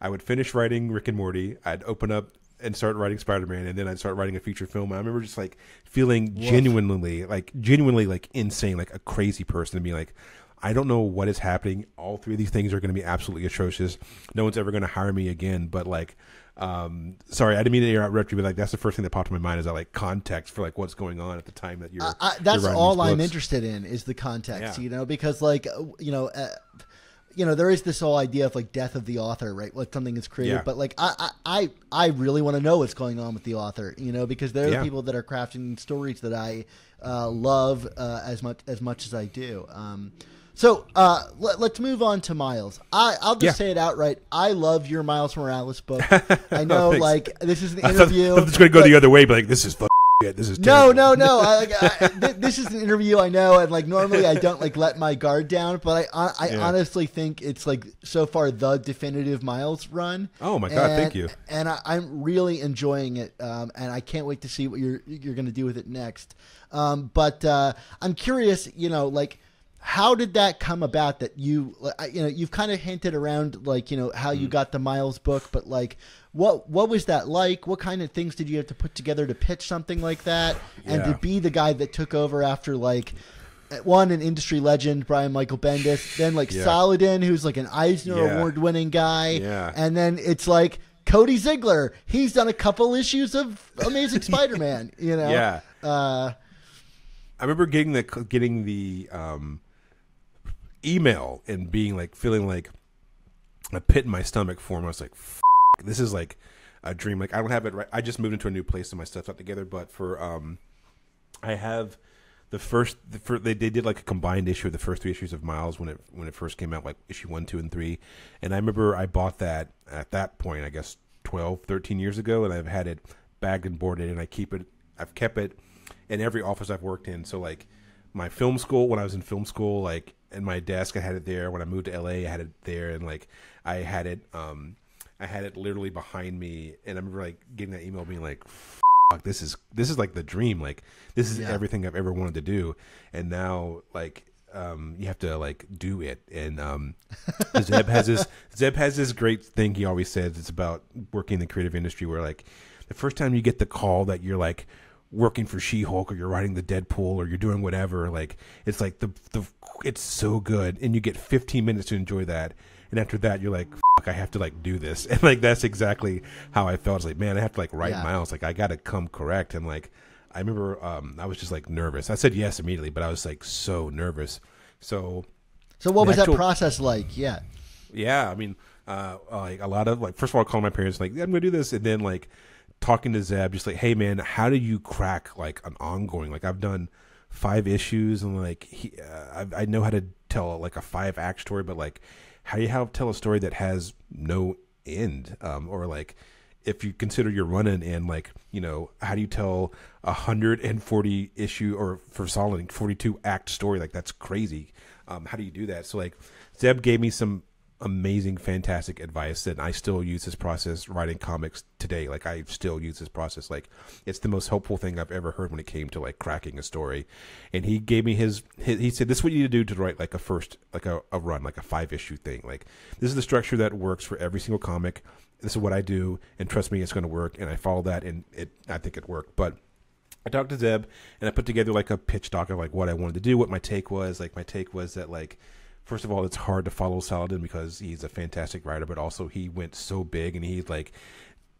I would finish writing Rick and Morty. I'd open up and start writing Spider Man, and then I'd start writing a feature film. And I remember just like feeling genuinely, like genuinely, like insane, like a crazy person, and being like, I don't know what is happening. All three of these things are going to be absolutely atrocious. No one's ever going to hire me again. But like, um, sorry, I didn't mean to interrupt you, but like that's the first thing that popped in my mind is that like context for like what's going on at the time that you're. I, I, you're that's all these I'm interested in is the context, Yeah. you know, because like uh, you know, uh, you know, there is this whole idea of like death of the author, right? Like something is created, Yeah. but like I, I, I really want to know what's going on with the author, you know, because they're Yeah. the people that are crafting stories that I uh, love uh, as much as much as I do. Um, so uh, let, us move on to Miles. I, I'll just Yeah. say it outright. I love your Miles Morales book. I know, like this is an I thought, interview. I was going to go but- the other way, but like this is fuck shit. This is no, terrible. no, no. I, like, I, th- this is an interview I know, and like normally I don't like let my guard down, but I, I, Yeah. honestly think it's like so far the definitive Miles run. Oh my God, thank you. And I, I'm really enjoying it, um, and I can't wait to see what you're you're going to do with it next. Um, but uh, I'm curious, you know, like. How did that come about? That you you know you've kind of hinted around, like, you know, how Mm. you got the Miles book, but like, what what was that like? What kind of things did you have to put together to pitch something like that, and to be the guy that took over after like one an industry legend Brian Michael Bendis, then like Yeah. Saladin, who's like an Eisner Yeah. Award winning guy, Yeah. and then it's like Cody Ziglar. He's done a couple issues of Amazing Spider-Man. You know, Yeah. Uh, I remember getting the getting the um, email and being like feeling like a pit in my stomach for him. I was like, "This is like a dream." Like I don't have it right. I just moved into a new place and my stuff's not together. But for um, I have the first. The they they did like a combined issue of the first three issues of Miles when it when it first came out, like issue one, two, and three. And I remember I bought that at that point. I guess 12, 13 years ago, and I've had it bagged and boarded, and I keep it. I've kept it in every office I've worked in. So like my film school when I was in film school, like in my desk I had it there. When I moved to LA, I had it there, and like I had it, um, I had it literally behind me. And I remember like getting that email, being like, "Fuck, this is this is like the dream. Like this is Yeah. everything I've ever wanted to do." And now like. Um, you have to like do it, and um, Zeb has this. Zeb has this great thing he always says. It's about working in the creative industry, where like the first time you get the call that you're like working for She-Hulk or you're writing the Deadpool or you're doing whatever, like it's like the the it's so good, and you get 15 minutes to enjoy that, and after that you're like, Fuck, I have to like do this, and like that's exactly how I felt. It's like, man, I have to like write Yeah. Miles, like I got to come correct, and like I remember um, I was just like nervous. I said yes immediately, but I was like so nervous. So so what was actual- that process like? Yeah, yeah, I mean, uh, like a lot of like, first of all, calling my parents like, yeah, I'm gonna do this, and then like talking to Zeb, just like, hey man, how do you crack like an ongoing? Like I've done five issues, and like he, uh, I, I know how to tell like a five act story, but like, how do you how tell a story that has no end, um, or like. If you consider your run in and like you know how do you tell a hundred and forty issue or for solid forty two act story like that's crazy. Um, how do you do that? So like Zeb gave me some amazing, fantastic advice, and I still use this process writing comics today. Like I still use this process. Like it's the most helpful thing I've ever heard when it came to like cracking a story. And he gave me his. his he said, "This is what you need to do to write like a first, like a, a run, like a five issue thing. Like this is the structure that works for every single comic. This is what I do, and trust me, it's going to work. And I follow that, and it. I think it worked, but." I talked to Zeb and I put together like a pitch doc of like what I wanted to do, what my take was. Like my take was that like first of all, it's hard to follow Saladin because he's a fantastic writer, but also he went so big and he like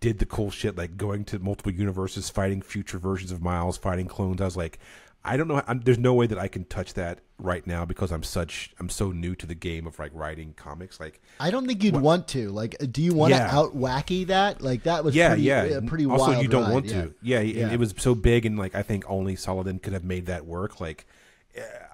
did the cool shit like going to multiple universes, fighting future versions of Miles, fighting clones. I was like, I don't know. I'm, there's no way that I can touch that right now because I'm such I'm so new to the game of like writing comics. Like I don't think you'd want to. Like, do you want Yeah. to out wacky that? Like that was yeah, pretty, yeah. pretty also, you don't ride, want yeah. to. Yeah, Yeah. It was so big, and like I think only Saladin could have made that work. Like,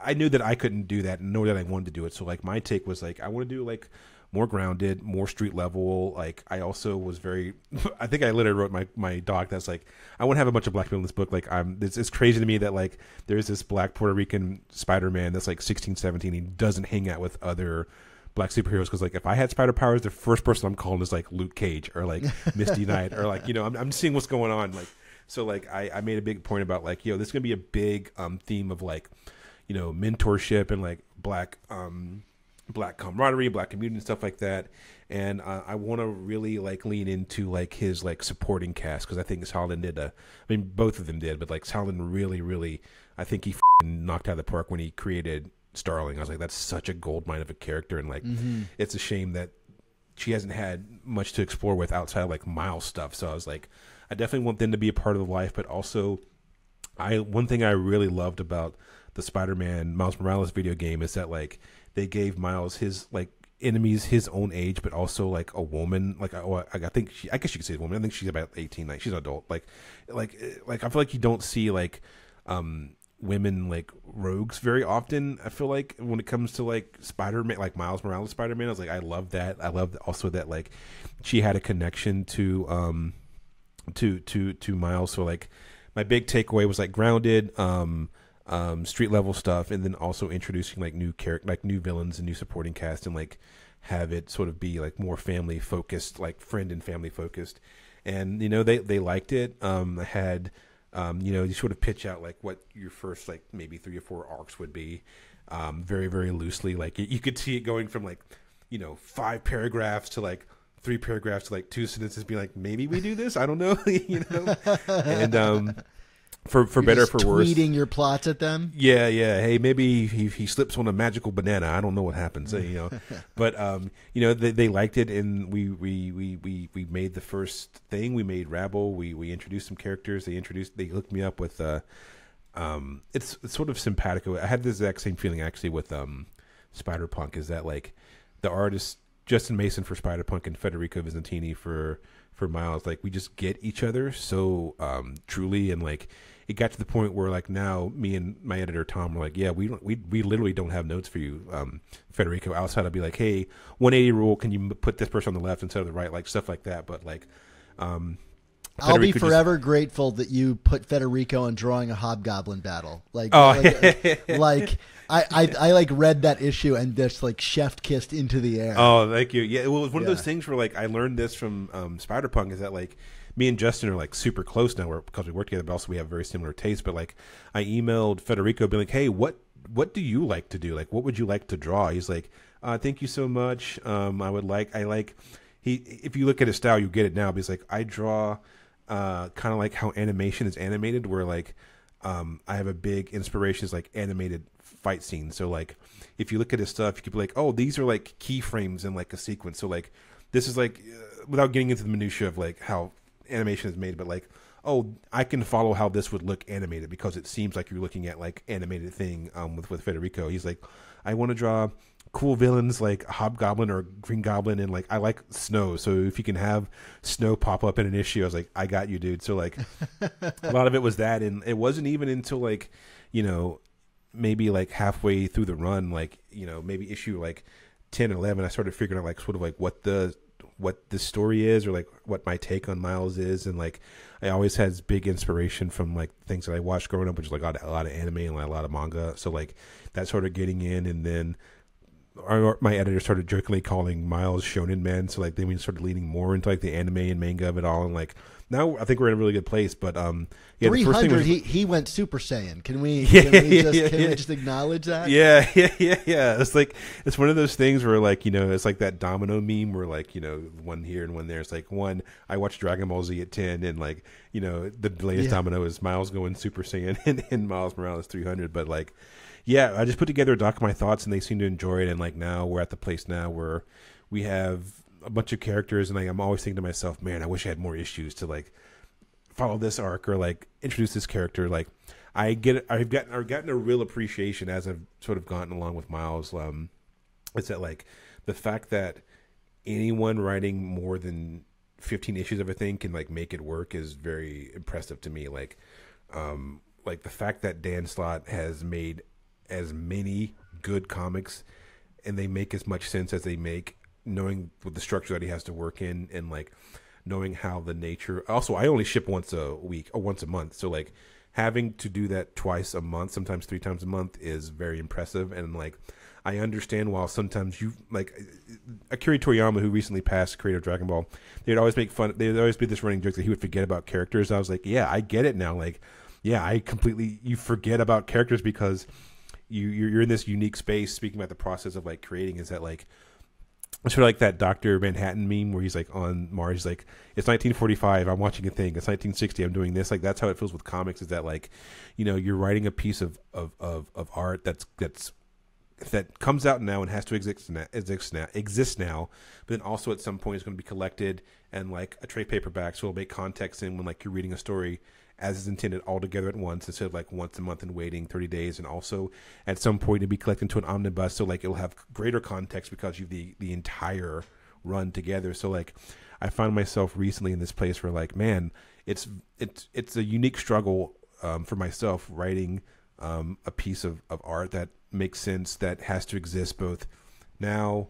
I knew that I couldn't do that, nor that I wanted to do it. So like my take was like I want to do like more grounded, more street level. Like I also was very. I think I literally wrote my my doc that's like I want to have a bunch of black people in this book. Like I'm. It's, it's crazy to me that like there's this black Puerto Rican Spider Man that's like 16, 17. He doesn't hang out with other black superheroes because like if I had spider powers, the first person I'm calling is like Luke Cage or like Misty Knight or like you know I'm I'm seeing what's going on like So like I, I made a big point about like yo, this is gonna be a big um theme of like, you know, mentorship and like black um black camaraderie, black community and stuff like that. And uh, I want to really like lean into like his like supporting cast because I think Saladin did a, I mean both of them did, but like Saladin really, really, I think he knocked out of the park when he created Starling. I was like, that's such a gold mine of a character, and like, it's a shame that she hasn't had much to explore with outside of like Miles stuff. So I was like, I definitely want them to be a part of the life, but also, I one thing I really loved about the Spider-Man Miles Morales video game is that like they gave Miles his like enemies his own age, but also like a woman. Like I, I think she, I guess you could say a woman. I think she's about eighteen. Like she's an adult. Like, like, like I feel like you don't see like um women like rogues very often. I feel like when it comes to like Spider Man, like Miles Morales Spider Man, I was like, I love that. I love also that like she had a connection to um to to to Miles. So like my big takeaway was like grounded, um, um, street level stuff, and then also introducing like new character, like new villains and new supporting cast, and like have it sort of be like more family focused, like friend and family focused. And you know they they liked it. Um, I had um, you know you sort of pitch out like what your first like maybe three or four arcs would be, um, very very loosely. Like you could see it going from like you know five paragraphs to like three paragraphs to like two sentences be like maybe we do this i don't know you know and um for for You're better for worse. tweeting your plots at them. yeah yeah. Hey maybe he, he slips on a magical banana. I don't know what happens uh, you know. But um you know they, they liked it and we, we we we we made the first thing. We made rabble. We we introduced some characters. They introduced they hooked me up with uh um it's, it's sort of simpatico. I had the exact same feeling actually with um spider punk is that like the artist justin mason for spider punk and federico vicentini for for miles like we just get each other so um truly and like it got to the point where like now me and my editor tom were like yeah we we, we literally don't have notes for you um federico outside i'd be like hey 180 rule can you put this person on the left instead of the right like stuff like that but like um I'll be Federico just- forever grateful that you put Federico on drawing a hobgoblin battle. Like, Oh, like, like, I, I, I like read that issue and just like chef kissed into the air. Oh, thank you. Yeah, well, it was one of those things where like I learned this from um, Spider Punk is that like me and Justin are like super close now, because we work together, but also we have very similar tastes. But like I emailed Federico, being like, "Hey, what what do you like to do? Like, what would you like to draw?" He's like, uh, "Thank you so much. Um, I would like I like he if you look at his style, you get it now. But he's like, I draw uh, kind of like how animation is animated, where like um, I have a big inspiration is like animated fight scenes. So like if you look at his stuff, you could be like, oh, these are like keyframes in like a sequence. So like this is like uh, without getting into the minutia of like how animation is made, but like oh, I can follow how this would look animated because it seems like you're looking at like animated thing um, with with Federico. He's like, I want to draw cool villains like Hobgoblin or Green Goblin, and like I like snow. So if you can have snow pop up in an issue, I was like, I got you, dude. So like a lot of it was that, and it wasn't even until like you know maybe like halfway through the run, like you know maybe issue like 10 and 11 i started figuring out like sort of like what the what the story is or like what my take on miles is and like i always had big inspiration from like things that i watched growing up which is like a lot, of anime and like, a lot of manga. So like that sort of getting in and then our, my editor started jokingly calling miles shonen man so like then we started leaning more into like the anime and manga of it all and like now i think we're in a really good place but um yeah Three hundred. was He he went Super Saiyan. Can we? Yeah, can we just yeah, can yeah. we just acknowledge that? Yeah, yeah, yeah, yeah. It's like it's one of those things where like you know it's like that domino meme where like you know one here and one there. It's like one I watched Dragon Ball Z at ten and like you know the latest Yeah. domino is Miles going Super Saiyan and, and Miles Morales three hundred. But like yeah, I just put together a doc of my thoughts and they seem to enjoy it. And like now we're at the place now where we have a bunch of characters and like I'm always thinking to myself, man, I wish I had more issues to like follow this arc or like introduce this character like i get i've gotten i've gotten a real appreciation as i've sort of gotten along with miles um it's that like the fact that anyone writing more than 15 issues of a thing can like make it work is very impressive to me like um like the fact that dan slott has made as many good comics and they make as much sense as they make knowing the structure that he has to work in and like knowing how the nature also i only ship once a week or once a month so like having to do that twice a month, sometimes three times a month, is very impressive. And like, I understand while sometimes you like Akira Toriyama, who recently passed, creator of Dragon Ball, they'd always make fun. they'd always be this running joke that he would forget about characters. I was like, yeah, I get it now. Like, yeah, I completely you forget about characters because you you're in this unique space. Speaking about the process of like creating, is that like it's sort of like that Doctor Manhattan meme where he's like on Mars, he's like, "It's 1945. I'm watching a thing. It's 1960. I'm doing this." Like that's how it feels with comics. Is that like, you know, you're writing a piece of of of, of art that's that's that comes out now and has to exist now, exist now, exist now, but then also at some point is going to be collected and like a trade paperback, so it'll make context in when like you're reading a story as is intended all together at once instead of like once a month and waiting 30 days. And also at some point to be collected into an omnibus so like it'll have greater context because you have the the entire run together. So like i found myself recently in this place where like man it's it's it's a unique struggle um, for myself writing um, a piece of, of art that makes sense that has to exist both now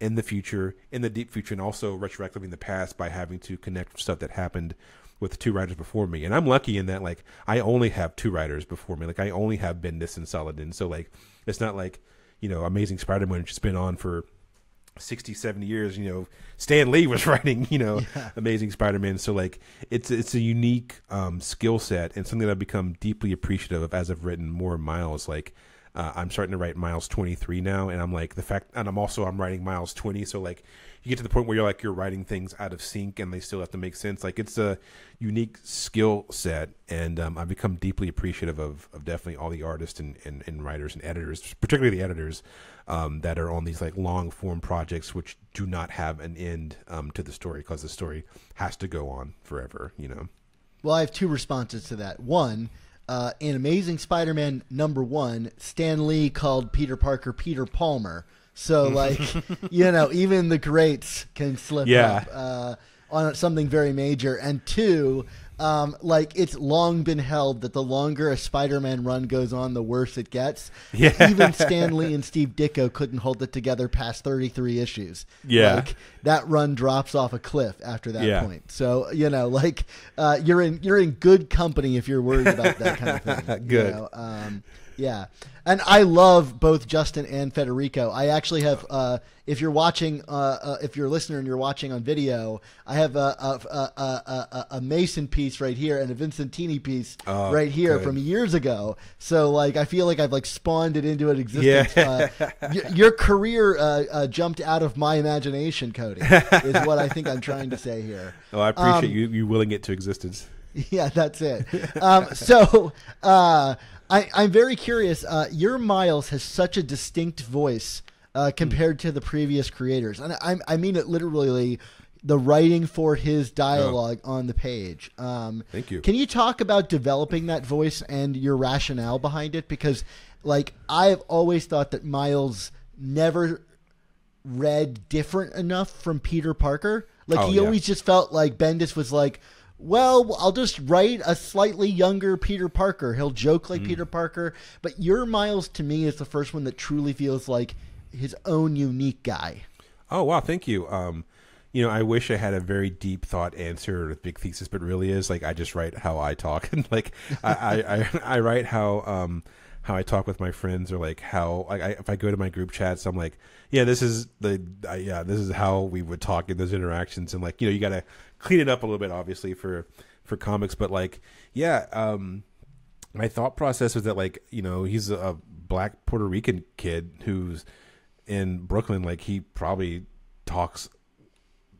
in the future in the deep future and also retroactively in the past by having to connect stuff that happened with two writers before me. And I'm lucky in that like I only have two writers before me. Like I only have Bendis and Saladin. So like it's not like, you know, Amazing Spider-Man which has been on for 60 70 years you know stan lee was writing you know yeah. amazing spider-man so like it's it's a unique um, skill set and something that i've become deeply appreciative of as i've written more miles like uh, i'm starting to write miles 23 now and i'm like the fact and i'm also i'm writing miles 20 so like you get to the point where you're like you're writing things out of sync and they still have to make sense. Like it's a unique skill set, and um, I've become deeply appreciative of, of definitely all the artists and, and, and writers and editors, particularly the editors um, that are on these like long form projects which do not have an end um, to the story because the story has to go on forever. You know. Well, I have two responses to that. One. Uh, in Amazing Spider-Man number one, Stan Lee called Peter Parker Peter Palmer, so like, you know, even the greats can slip yeah. up uh, on something very major. And two, um, like it's long been held that the longer a Spider-Man run goes on, the worse it gets. Yeah. Even Stan Lee and Steve Ditko couldn't hold it together past 33 issues. Yeah. Like that run drops off a cliff after that yeah. point. So, you know, like uh, you're in you're in good company if you're worried about that kind of thing. good. You know? um, yeah, and I love both Justin and Federico. I actually have, uh, if you're watching, uh, uh, if you're a listener and you're watching on video, I have a a, a, a, a Mason piece right here and a Vicentini piece oh, right here good. from years ago. So like, I feel like I've like spawned it into an existence. Yeah. Uh, y- your career uh, uh, jumped out of my imagination, Cody. is what I think I'm trying to say here. Oh, I appreciate um, you you willing it to existence. Yeah, that's it. Um, so. I, I'm very curious. Uh, your Miles has such a distinct voice uh, compared to the previous creators, and I, I mean it literally. The writing for his dialogue oh. on the page. Um, Thank you. Can you talk about developing that voice and your rationale behind it? Because, like, I've always thought that Miles never read different enough from Peter Parker. Like, oh, he yeah. always just felt like Bendis was like, well, I'll just write a slightly younger Peter Parker. He'll joke like mm. Peter Parker. But your Miles to me is the first one that truly feels like his own unique guy. Oh wow, thank you. Um, you know, I wish I had a very deep thought answer or a big thesis, but really is like I just write how I talk and like I, I, I, I write how um how I talk with my friends or like how like I, if I go to my group chats, I'm like, yeah, this is the uh, yeah, this is how we would talk in those interactions, and like you know, you got to clean it up a little bit, obviously for for comics, but like yeah, um, my thought process was that like you know he's a black Puerto Rican kid who's in Brooklyn, like he probably talks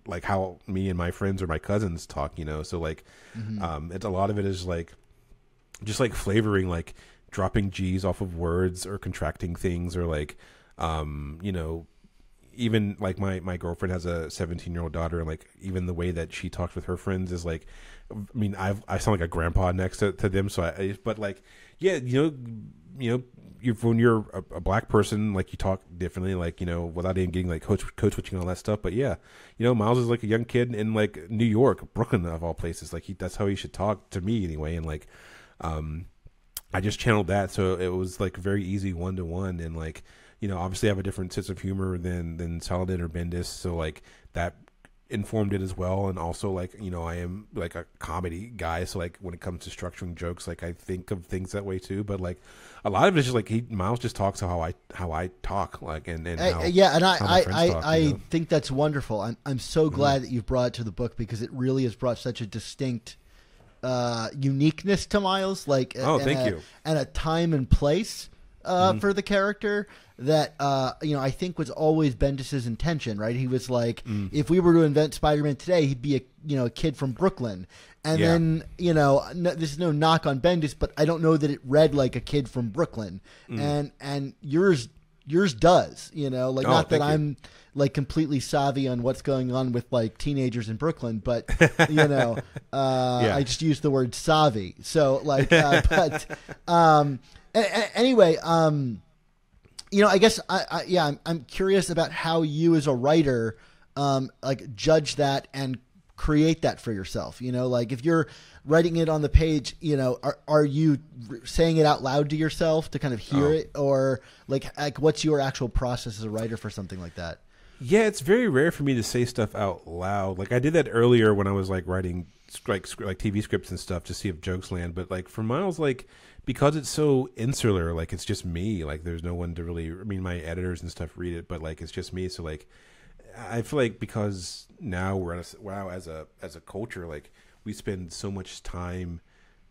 like how me and my friends or my cousins talk, you know. So like, mm-hmm. um, it's a lot of it is like just like flavoring like dropping G's off of words or contracting things or like um, you know, even like my my girlfriend has a 17 year old daughter and like even the way that she talks with her friends is like i mean i i sound like a grandpa next to, to them so i but like yeah you know you know when you're a, a, black person like you talk differently like you know without even getting like coach code switching all that stuff but yeah you know miles is like a young kid in like new york brooklyn of all places like he, that's how he should talk to me anyway and like um I just channeled that, so it was like very easy one to one, and like you know, obviously I have a different sense of humor than than Saladin or Bendis, so like that informed it as well and also like you know i am like a comedy guy so like when it comes to structuring jokes like i think of things that way too but like a lot of it is just like he miles just talks how i how i talk like and, and how, Uh, yeah, and I I, I, talk, I you know? think that's wonderful. I'm I'm so glad that you've brought it to the book because it really has brought such a distinct uh, uniqueness to Miles. Like Oh, and thank a, you. And a time and place uh, Mm-hmm. for the character that uh, you know I think was always Bendis's intention. Right? He was like, Mm. if we were to invent Spider-Man today, he'd be a you know a kid from Brooklyn. And Yeah. then you know, no, this is no knock on Bendis, but I don't know that it read like a kid from Brooklyn, and and yours yours does. You know, like Mm. Oh, not that you. Like completely savvy on what's going on with like teenagers in Brooklyn, but you know, uh, Yeah. I just used the word savvy. So like, uh, but um, anyway, um, you know, I guess I, I yeah, I'm, I'm curious about how you as a writer, um, like judge that and create that for yourself. You know, like if you're writing it on the page, you know, are are you saying it out loud to yourself to kind of hear Oh. it, or like like what's your actual process as a writer for something like that? Yeah, it's very rare for me to say stuff out loud. Like I did that earlier when I was like writing like like TV scripts and stuff to see if jokes land. But like for Miles, like because it's so insular, like it's just me. Like there's no one to really. I mean, my editors and stuff read it, but like it's just me. So like I feel like because now we're at a, wow as a as a culture, like we spend so much time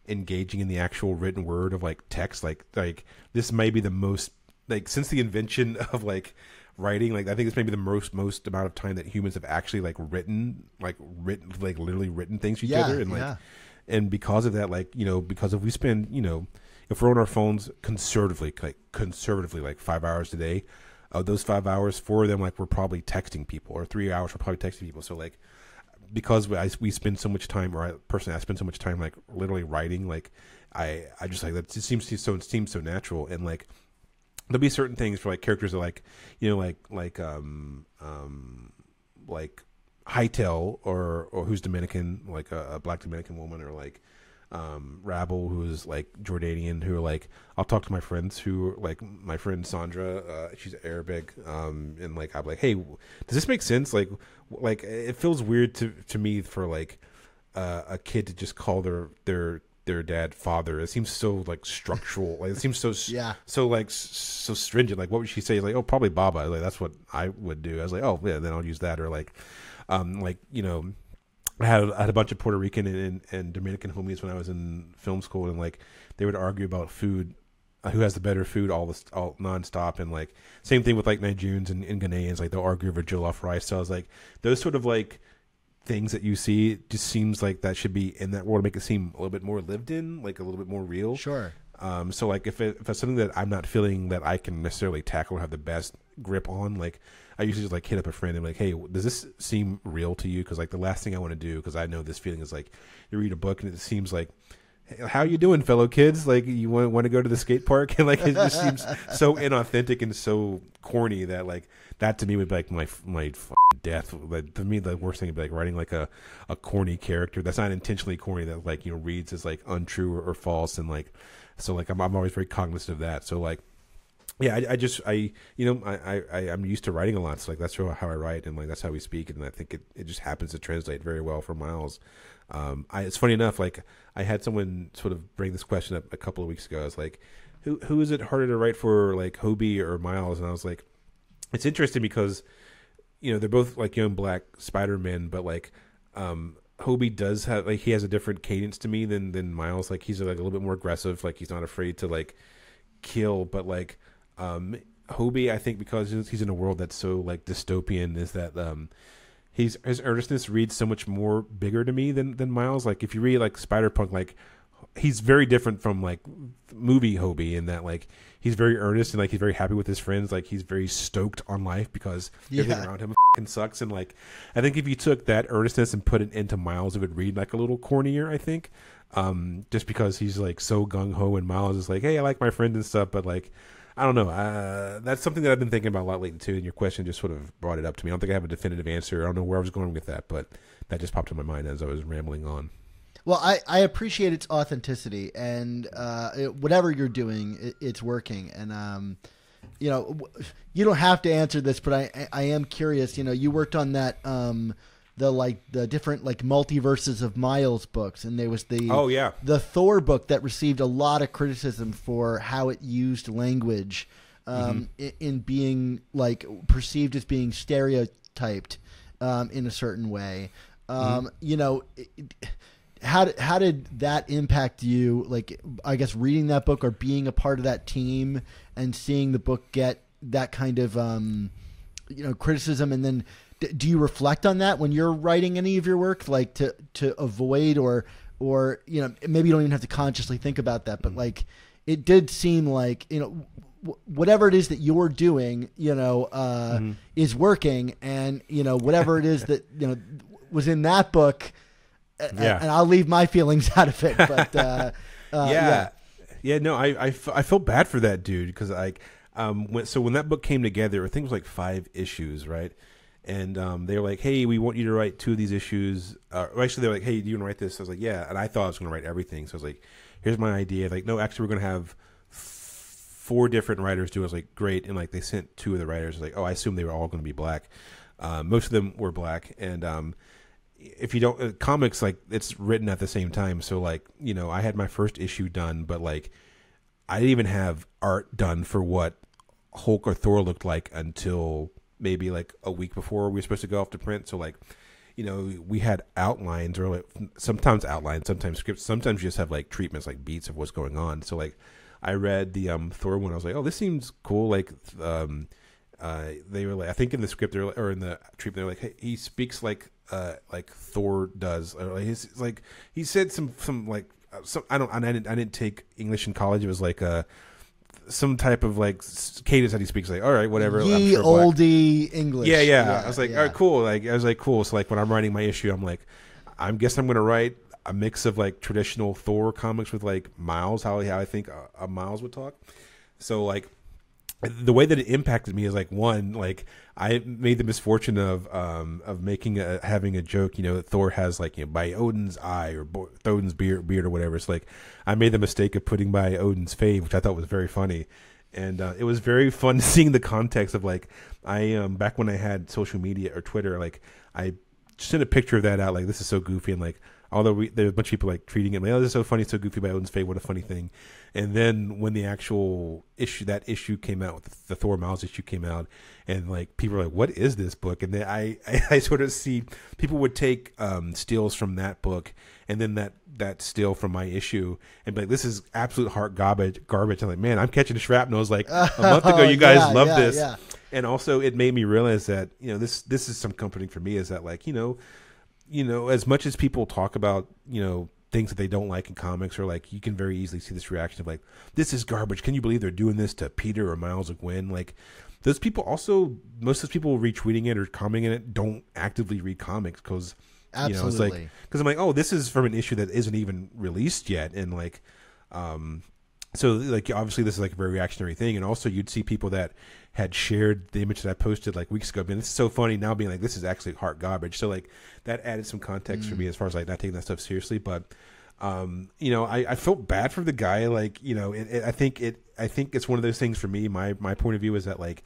engaging in the actual written word of like text. Like like this may be the most like since the invention of like writing like i think it's maybe the most most amount of time that humans have actually like written like written like literally written things to each Yeah, other and like yeah. and because of that like you know because if we spend you know if we're on our phones conservatively like conservatively like five hours a day of those five hours four of them like we're probably texting people or three hours we're probably texting people so like because we, I, we spend so much time or I personally I spend so much time like literally writing like I I just like that it seems to so it seems so natural and like there'll be certain things for like characters that like you know like like um um like Hightail or or who's Dominican like a, a black Dominican woman or like um Rabble who's like Jordanian who are like I'll talk to my friends who like my friend Sandra uh she's Arabic um and like I'm like hey does this make sense? Like like it feels weird to to me for like uh, a kid to just call their their their dad father. It seems so like structural. Like it seems so Yeah. so like so stringent. Like what would she say? Like oh probably baba. Like that's what i would do. I was like oh yeah then i'll use that. Or like um like you know I had, I had a bunch of Puerto Rican and, and, Dominican homies when I was in film school, and like they would argue about food, uh, who has the better food, all this all nonstop, and like same thing with like Nigerians and, and Ghanaians, like they'll argue over jollof rice. So I was like, those sort of like things that you see, it just seems like that should be in that world to make it seem a little bit more lived in, like a little bit more real. Sure. Um, so like if it, if it's something that I'm not feeling that I can necessarily tackle or have the best grip on, like I usually just like hit up a friend and be like, hey, does this seem real to you? Because like the last thing I want to do, because I know this feeling is like you read a book and it seems like. "Hey, How you doing, fellow kids? Like you want want to go to the skate park, and like it just seems so inauthentic and so corny that like that to me would be like my my death. Like to me, the worst thing would be like writing like a a corny character that's not intentionally corny that like you know reads as like untrue or, or false, and like so like I'm I'm always very cognizant of that. So like yeah, I, I just I you know I, I I'm used to writing a lot, so like that's how I write and like that's how we speak, and I think it, it just happens to translate very well for Miles. Um, I it's funny enough, like I had someone sort of bring this question up a couple of weeks ago. I was like, who who is it harder to write for, like Hobie or Miles? And I was like, it's interesting because you know they're both like young black Spider Men, but like um Hobie does have like he has a different cadence to me than than Miles. Like he's like a little bit more aggressive. Like he's not afraid to like kill, but like um Hobie, I think because he's in a world that's so like dystopian, is that um he's his earnestness reads so much more bigger to me than than Miles. Like if you read like Spider Punk, like he's very different from like movie Hobie in that like he's very earnest and like he's very happy with his friends. Like he's very stoked on life because everything around him fing sucks. And like I think if you took that earnestness and put it into Miles, it would read like a little cornier. I think. Um, just because he's like so gung ho and Miles is like, hey, I like my friends and stuff, but like, I don't know. Uh, that's something that I've been thinking about a lot lately too. And your question just sort of brought it up to me. I don't think I have a definitive answer. I don't know where I was going with that, but that just popped in my mind as I was rambling on. Well, I, I appreciate its authenticity, and uh, it, whatever you're doing, it, it's working. And um, you know, you don't have to answer this, but I I am curious. You know, you worked on that um, the like the different like multiverses of Miles books, and there was the Oh, yeah. the Thor book that received a lot of criticism for how it used language um, Mm-hmm. i- in being like perceived as being stereotyped um, in a certain way. Um, Mm-hmm. You know. It, how did, how did that impact you like i guess reading that book or being a part of that team and seeing the book get that kind of um you know criticism and then do you reflect on that when you're writing any of your work like to to avoid or or you know maybe you don't even have to consciously think about that but like it did seem like you know w- whatever it is that you're doing you know uh is working and you know whatever it is that you know was in that book Yeah. and I'll leave my feelings out of it but uh, uh yeah. yeah, No, I, I, f- I felt bad for that dude because like, um, when, so when that book came together, I think it was like five issues, right? And um, they were like, "Hey, we want you to write two of these issues." Uh, actually, they were like, "Hey, do you want to write this?" I was like, "Yeah," and I thought I was going to write everything. So I was like, "Here's my idea." Like, no, actually, we're going to have f- four different writers do. it. I was like, "Great!" And like, they sent two of the writers. Like, oh, I assume they were all going to be black. Uh, most of them were black, and um, if you don't uh, comics like it's written at the same time so like you know i had my first issue done but like i didn't even have art done for what hulk or thor looked like until maybe like a week before we were supposed to go off to print. So like you know we had outlines or like sometimes outlines sometimes scripts. Sometimes you just have like treatments like beats of what's going on. So like i read the um thor one. I was like oh this seems cool. Like um uh, they were like, I think in the script they're or in the treatment they're like, hey, he speaks like uh like Thor does, or like he's, like he said some some like uh, some I don't I didn't I didn't take English in college. It was like uh some type of like cadence that he speaks. Like all right, whatever. I'm ye sure black- oldie english yeah, yeah, I was like, yeah. all right, cool. Like, I was like, cool. So, like, when I'm writing my issue, I'm like, I am guess I'm gonna write a mix of like traditional Thor comics with like Miles, how how I think a, a Miles would talk. So, like, the way that it impacted me is like one, like I made the misfortune of um of making a having a joke. You know, Thor has like you know by Odin's eye or Bo- Odin's beard, beard or whatever. It's like I made the mistake of putting by Odin's fave, which I thought was very funny and uh, it was very fun seeing the context of like I um back when I had social media or Twitter, like I sent a picture of that out, like this is so goofy, and like although we, there's a bunch of people like treating it like oh this is so funny, so goofy by Odin's Fate, what a funny thing, and then when the actual issue that issue came out, with the Thor Miles issue came out, and like people were like what is this book, and then I I, I sort of see people would take um steals from that book and then that that still from my issue and be like this is absolute heart garbage garbage. I'm like man i'm catching shrapnel. It's like a month ago you guys Yeah, loved yeah, this. yeah. and also it made me realize that you know this this is some comforting for me is that like you know you know as much as people talk about you know things that they don't like in comics or like you can very easily see this reaction of like this is garbage. Can you believe they're doing this to peter or miles or gwen? Like those people also most of those people retweeting it or commenting on it don't actively read comics because you know it's like because i'm like oh this is from an issue that isn't even released yet. And like um so like obviously this is like a very reactionary thing and also you'd see people that had shared the image that i posted like weeks ago being this is so funny now being like this is actually heart garbage. So like that added some context for me as far as like not taking that stuff seriously but um you know i, I felt bad for the guy like you know it, it, i think it i think it's one of those things for me my my point of view is that like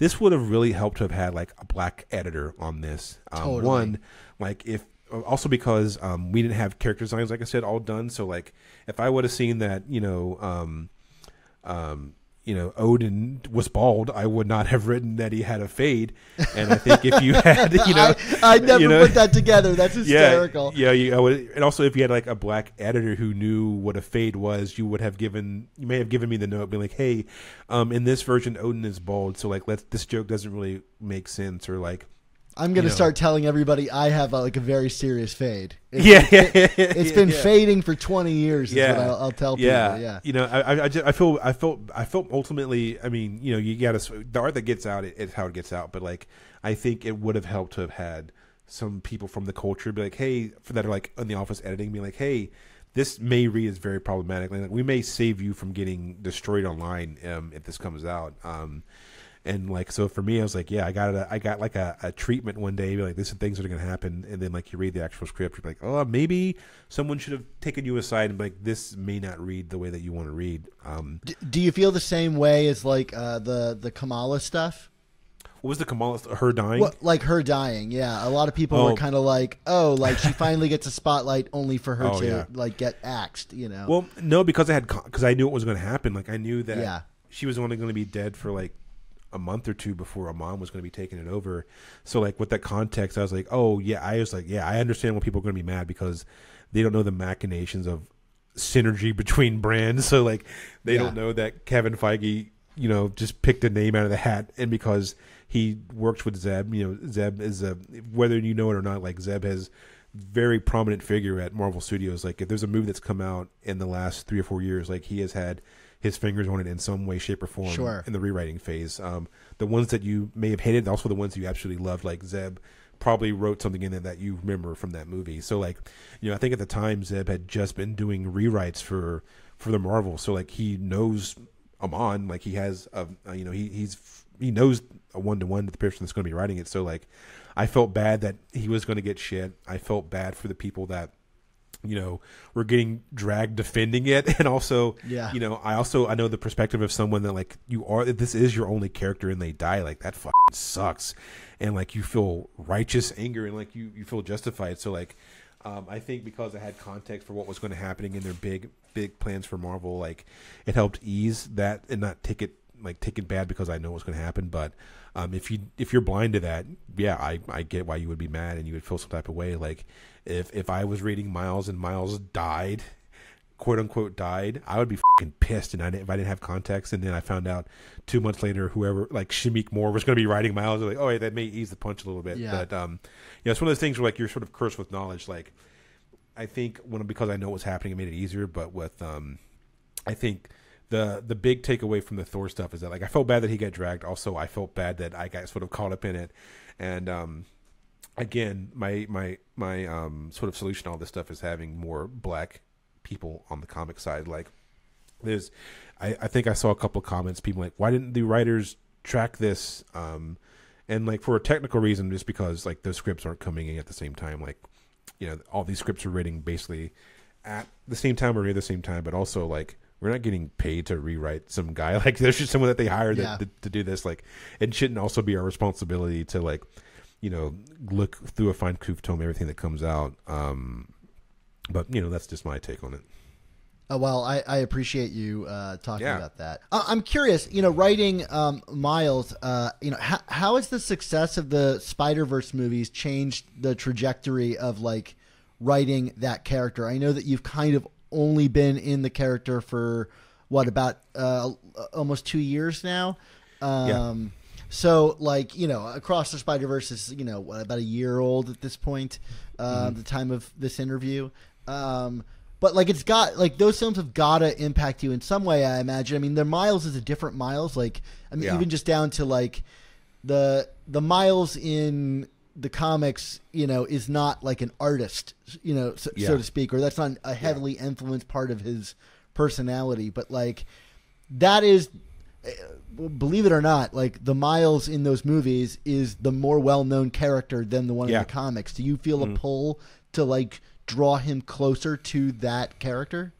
this would have really helped to have had like a black editor on this. Um, Totally. one like if also because um, we didn't have character designs like i said all done so like if i would have seen that you know um, um, you know odin was bald i would not have written that he had a fade and i think if you had you know I, I never you know, put that together. That's hysterical. yeah, yeah. You, I would, and also, if you had like a black editor who knew what a fade was, you would have given. You may have given me the note, being like, "Hey, um, in this version, Odin is bald, so like, let's this joke doesn't really make sense." Or like, I'm gonna you know. start telling everybody I have a, like a very serious fade. It's, yeah, yeah, yeah, it's been yeah. fading for 20 years. Is Yeah, what I'll, I'll tell people. yeah, Yeah, You know, I, I, I, just, I feel, I felt, I felt ultimately. I mean, you know, you got to the art that gets out it, it's how it gets out. But like, I think it would have helped to have had some people from the culture be like, hey, for that are like in the office editing, be like, hey, this may read as very problematic. Like, we may save you from getting destroyed online um, if this comes out. Um, and like so for me, I was like, yeah, I got a, I got like a, a treatment one day, like this is things that are gonna happen, and then like you read the actual script, you're like, oh, maybe someone should have taken you aside and be like this may not read the way that you want to read. Um, D- do you feel the same way as like uh, the the Kamala stuff? what was the Kamala her dying? Well, like her dying, yeah. A lot of people were Oh. kind of like, "Oh, like she finally gets a spotlight, only for her Oh, to yeah. like get axed," you know? Well, no, because I had because I knew it was going to happen. Like I knew that Yeah. she was only going to be dead for like a month or two before a mom was going to be taking it over. So like with that context, I was like, oh yeah, I was like, yeah, I understand why people are going to be mad because they don't know the machinations of synergy between brands. So like they Yeah. don't know that Kevin Feige, you know, just picked a name out of the hat, and because he works with Zeb, you know, Zeb is a whether you know it or not, like Zeb has very prominent figure at Marvel Studios. Like if there's a movie that's come out in the last three or four years, like he has had his fingers on it in some way, shape, or form Sure. in the rewriting phase. Um, the ones that you may have hated, also the ones you absolutely loved, like Zeb probably wrote something in there that you remember from that movie. So like, you know, I think at the time Zeb had just been doing rewrites for for the Marvel, so like he knows Iman, like he has a, a you know he he's he knows a one to one the person that's going to be writing it. So like, I felt bad that he was going to get shit. I felt bad for the people that you know we're getting dragged defending it. And also Yeah. you know i also i know the perspective of someone that like you are this is your only character and they die. Like that fucking sucks. And like you feel righteous anger and like you you feel justified. So like um, I think because I had context for what was going to happening in their big big plans for Marvel, like it helped ease that and not take it like take it bad because I know what's going to happen. But um, if you if you're blind to that, yeah, I I get why you would be mad and you would feel some type of way. Like if if I was reading Miles and Miles died, quote unquote died, I would be fucking pissed. And I didn't, if I didn't have context, and then I found out two months later, whoever like Shameik Moore was going to be writing Miles, like, oh, yeah, that may ease the punch a little bit. Yeah. But um, you know, it's one of those things where like you're sort of cursed with knowledge. Like I think when because I know what's happening, it made it easier. But with um, I think the the big takeaway from the Thor stuff is that like I felt bad that he got dragged. Also, I felt bad that I got sort of caught up in it, and um, again, my my my um sort of solution to all this stuff is having more black people on the comic side. Like there's, I I think I saw a couple of comments. People like, why didn't the writers track this? Um, and like for a technical reason, just because like those scripts aren't coming in at the same time. Like you know, all these scripts are written basically at the same time or near the same time, but also like we're not getting paid to rewrite some guy. Like there's just someone that they hired Yeah. that, to, to do this. Like it shouldn't also be our responsibility to like, you know, look through a fine tooth comb everything that comes out. Um, but you know, that's just my take on it. Oh, well, I, I appreciate you uh, talking Yeah. about that. Uh, I'm curious, you know, writing um, Miles, uh, you know, how, how has the success of the Spider Verse movies changed the trajectory of like writing that character? I know that you've kind of only been in the character for what about uh, almost two years now. Um, So, like you know, across the Spider Verse is you know what, about a year old at this point, uh, Mm-hmm. the time of this interview. Um, but like it's got like those films have got to impact you in some way. I imagine. I mean, the Miles is a different Miles. Like I mean, Yeah. even just down to like the the Miles in the comics, you know, is not like an artist, you know, so, so to speak, or that's not a heavily influenced part of his personality. But like that is uh, believe it or not, like the Miles in those movies is the more well-known character than the one in Yeah. Mm. the comics. Do you feel a pull to like draw him closer to that character?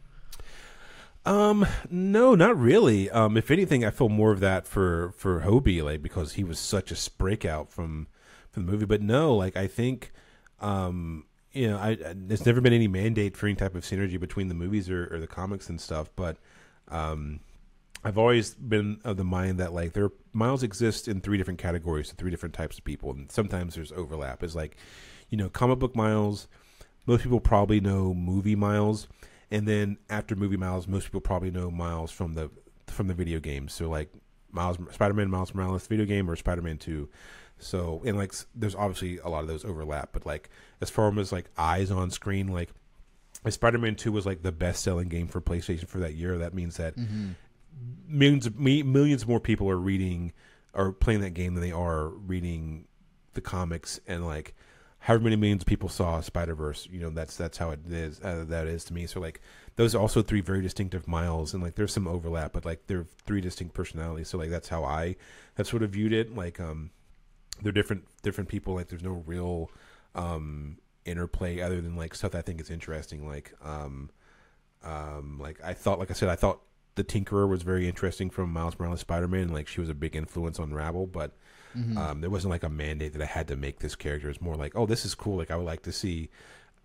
Um, no, not really. Um, if anything, I feel more of that for for Hobie, like because he was such a breakout from the movie. But no, like I think, um, you know, I, I there's never been any mandate for any type of synergy between the movies or, or the comics and stuff. But um, I've always been of the mind that like there Miles exist in three different categories to three different types of people, and sometimes there's overlap. Is like, you know, comic book Miles. Most people probably know movie Miles, and then after movie Miles, most people probably know Miles from the from the video games. So like Miles, Spider Man, Miles Morales video game, or Spider Man Two. So and like there's obviously a lot of those overlap, but like as far as like eyes on screen, like if Spider Man Two was like the best selling game for PlayStation for that year, that means that millions of me, millions more people are reading or playing that game than they are reading the comics and like however many millions of people saw Spider Verse. You know that's that's how it is. Uh, that is to me. So like those are also three very distinctive miles, and like there's some overlap, but like they're three distinct personalities. So like that's how I have sort of viewed it. Like um, they're different different people. Like there's no real um interplay other than like stuff I think is interesting. Like um um like I thought like I said I thought the Tinkerer was very interesting from Miles Morales Spider Man. Like she was a big influence on Rabble, but um, there wasn't like a mandate that I had to make this character. It's more like, oh, this is cool. Like I would like to see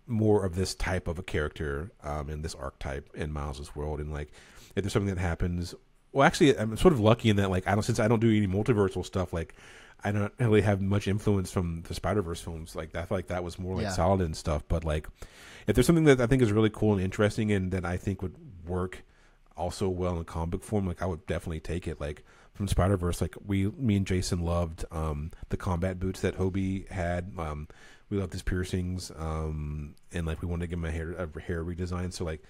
more of this type of a character um, in this archetype in Miles's world. And like, if there's something that happens, well, actually, I'm sort of lucky in that like I don't since I don't do any multiversal stuff. Like, I don't really have much influence from the Spider Verse films. Like, I feel like that was more like Yeah. solid and stuff. But like, if there's something that I think is really cool and interesting, and that I think would work also well in comic form, like I would definitely take it. Like from Spider Verse, like we, me and Jason loved um, the combat boots that Hobie had. Um, we loved his piercings, um, and like we wanted to give him a hair a hair redesign. So like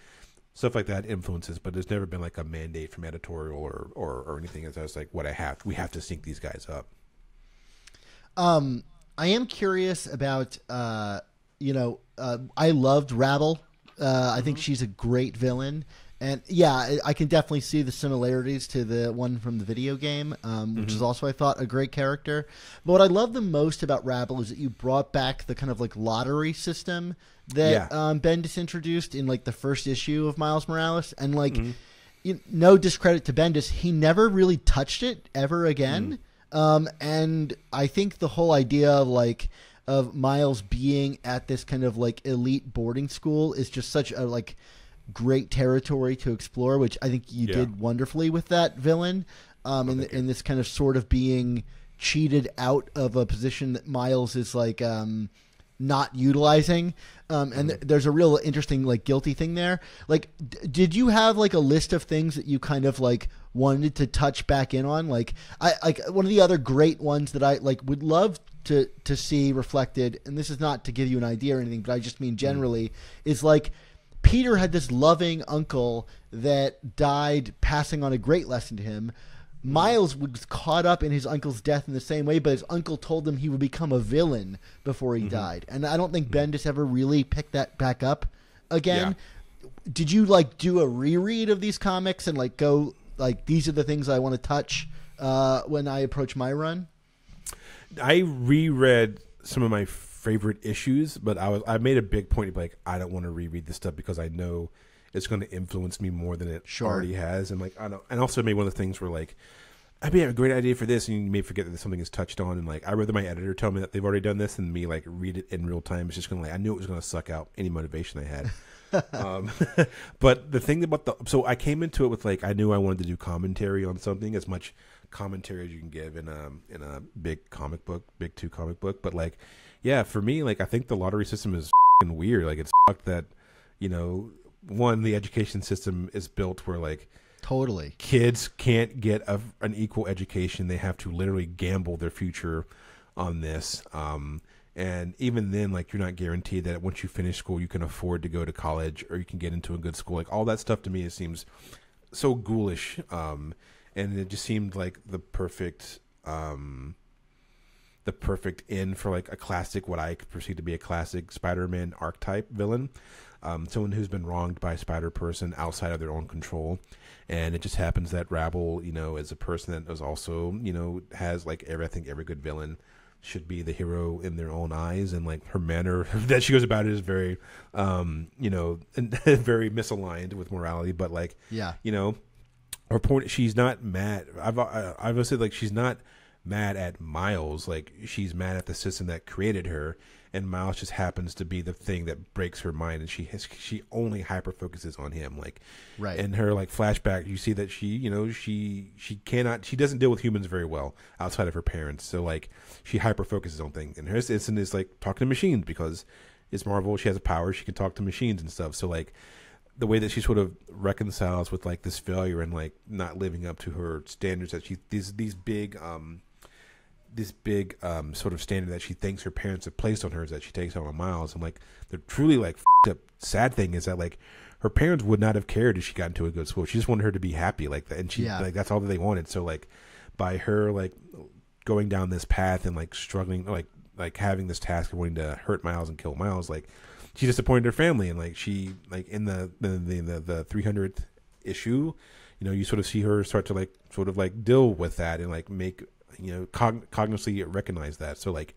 stuff like that influences, but there's never been like a mandate from editorial or or, or anything. It's just like what I have. We have to sync these guys up. Um, I am curious about, uh, you know, uh, I loved Rabble. Uh, I think she's a great villain. And yeah, I, I can definitely see the similarities to the one from the video game, um, which is also, I thought, a great character. But what I love the most about Rabble is that you brought back the kind of like lottery system that Yeah. um, Bendis introduced in like the first issue of Miles Morales. And like, you, no discredit to Bendis, he never really touched it ever again. Um, and I think the whole idea of like of Miles being at this kind of like elite boarding school is just such a like great territory to explore, which I think you Yeah. did wonderfully with that villain. Um, in, in this kind of sort of being cheated out of a position that Miles is like um, not utilizing. Um, and th- there's a real interesting like guilty thing there. Like, d- did you have like a list of things that you kind of like wanted to touch back in on? Like, I like one of the other great ones that I like would love to to see reflected. And this is not to give you an idea or anything, but I just mean generally is like. Peter had this loving uncle that died, passing on a great lesson to him. Miles was caught up in his uncle's death in the same way, but his uncle told him he would become a villain before he died. And I don't think Bendis ever really picked that back up again. Did you like do a reread of these comics and like go like these are the things I want to touch uh, when I approach my run? I reread some of my favorite issues, but I was I made a big point of like I don't want to reread this stuff because I know it's going to influence me more than it Sure. already has, and like I don't. And also maybe one of the things where like I may have a great idea for this, and you may forget that something is touched on, and like I rather my editor tell me that they've already done this and me like read it in real time. It's just gonna like I knew it was gonna suck out any motivation I had. um, but the thing about the so I came into it with like I knew I wanted to do commentary on something as much commentary as you can give in a in a big comic book, big two comic book. But like, yeah, for me, like I think the lottery system is fing weird. Like it's fucked that you know one the education system is built where like Totally. kids can't get a, an equal education. They have to literally gamble their future on this. Um, and even then, like you're not guaranteed that once you finish school, you can afford to go to college or you can get into a good school. Like all that stuff to me, it seems so ghoulish. Um, and it just seemed like the perfect, um, the perfect end for like a classic, what I perceive to be a classic Spider-Man archetype villain. Um, someone who's been wronged by spider person outside of their own control, and it just happens that Rabble, you know, is a person that is also, you know, has like every I think every good villain should be the hero in their own eyes, and like her manner that she goes about it is very, um, you know, very misaligned with morality, but like, Yeah. you know, her point she's not mad. I've i've said like she's not mad at miles. Like she's mad at the system that created her and miles just happens to be the thing that breaks her mind and she has she only hyper focuses on him like Right. in her like flashback you see that she you know she she cannot she doesn't deal with humans very well outside of her parents so like she hyper focuses on things and her instant is like talking to machines because it's marvel she has a power she can talk to machines and stuff so like the way that she sort of reconciles with like this failure and like not living up to her standards that she these these big um this big um sort of standard that she thinks her parents have placed on her is that she takes on miles. And like the truly like fed up sad thing is that like her parents would not have cared if she got into a good school. She just wanted her to be happy like that and she Yeah. like that's all that they wanted. So like by her like going down this path and like struggling like like having this task of wanting to hurt miles and kill miles like she disappointed her family and like she like in the the the, the, the 300th issue you know you sort of see her start to like sort of like deal with that and like make you know cogn- cognitively recognize that so like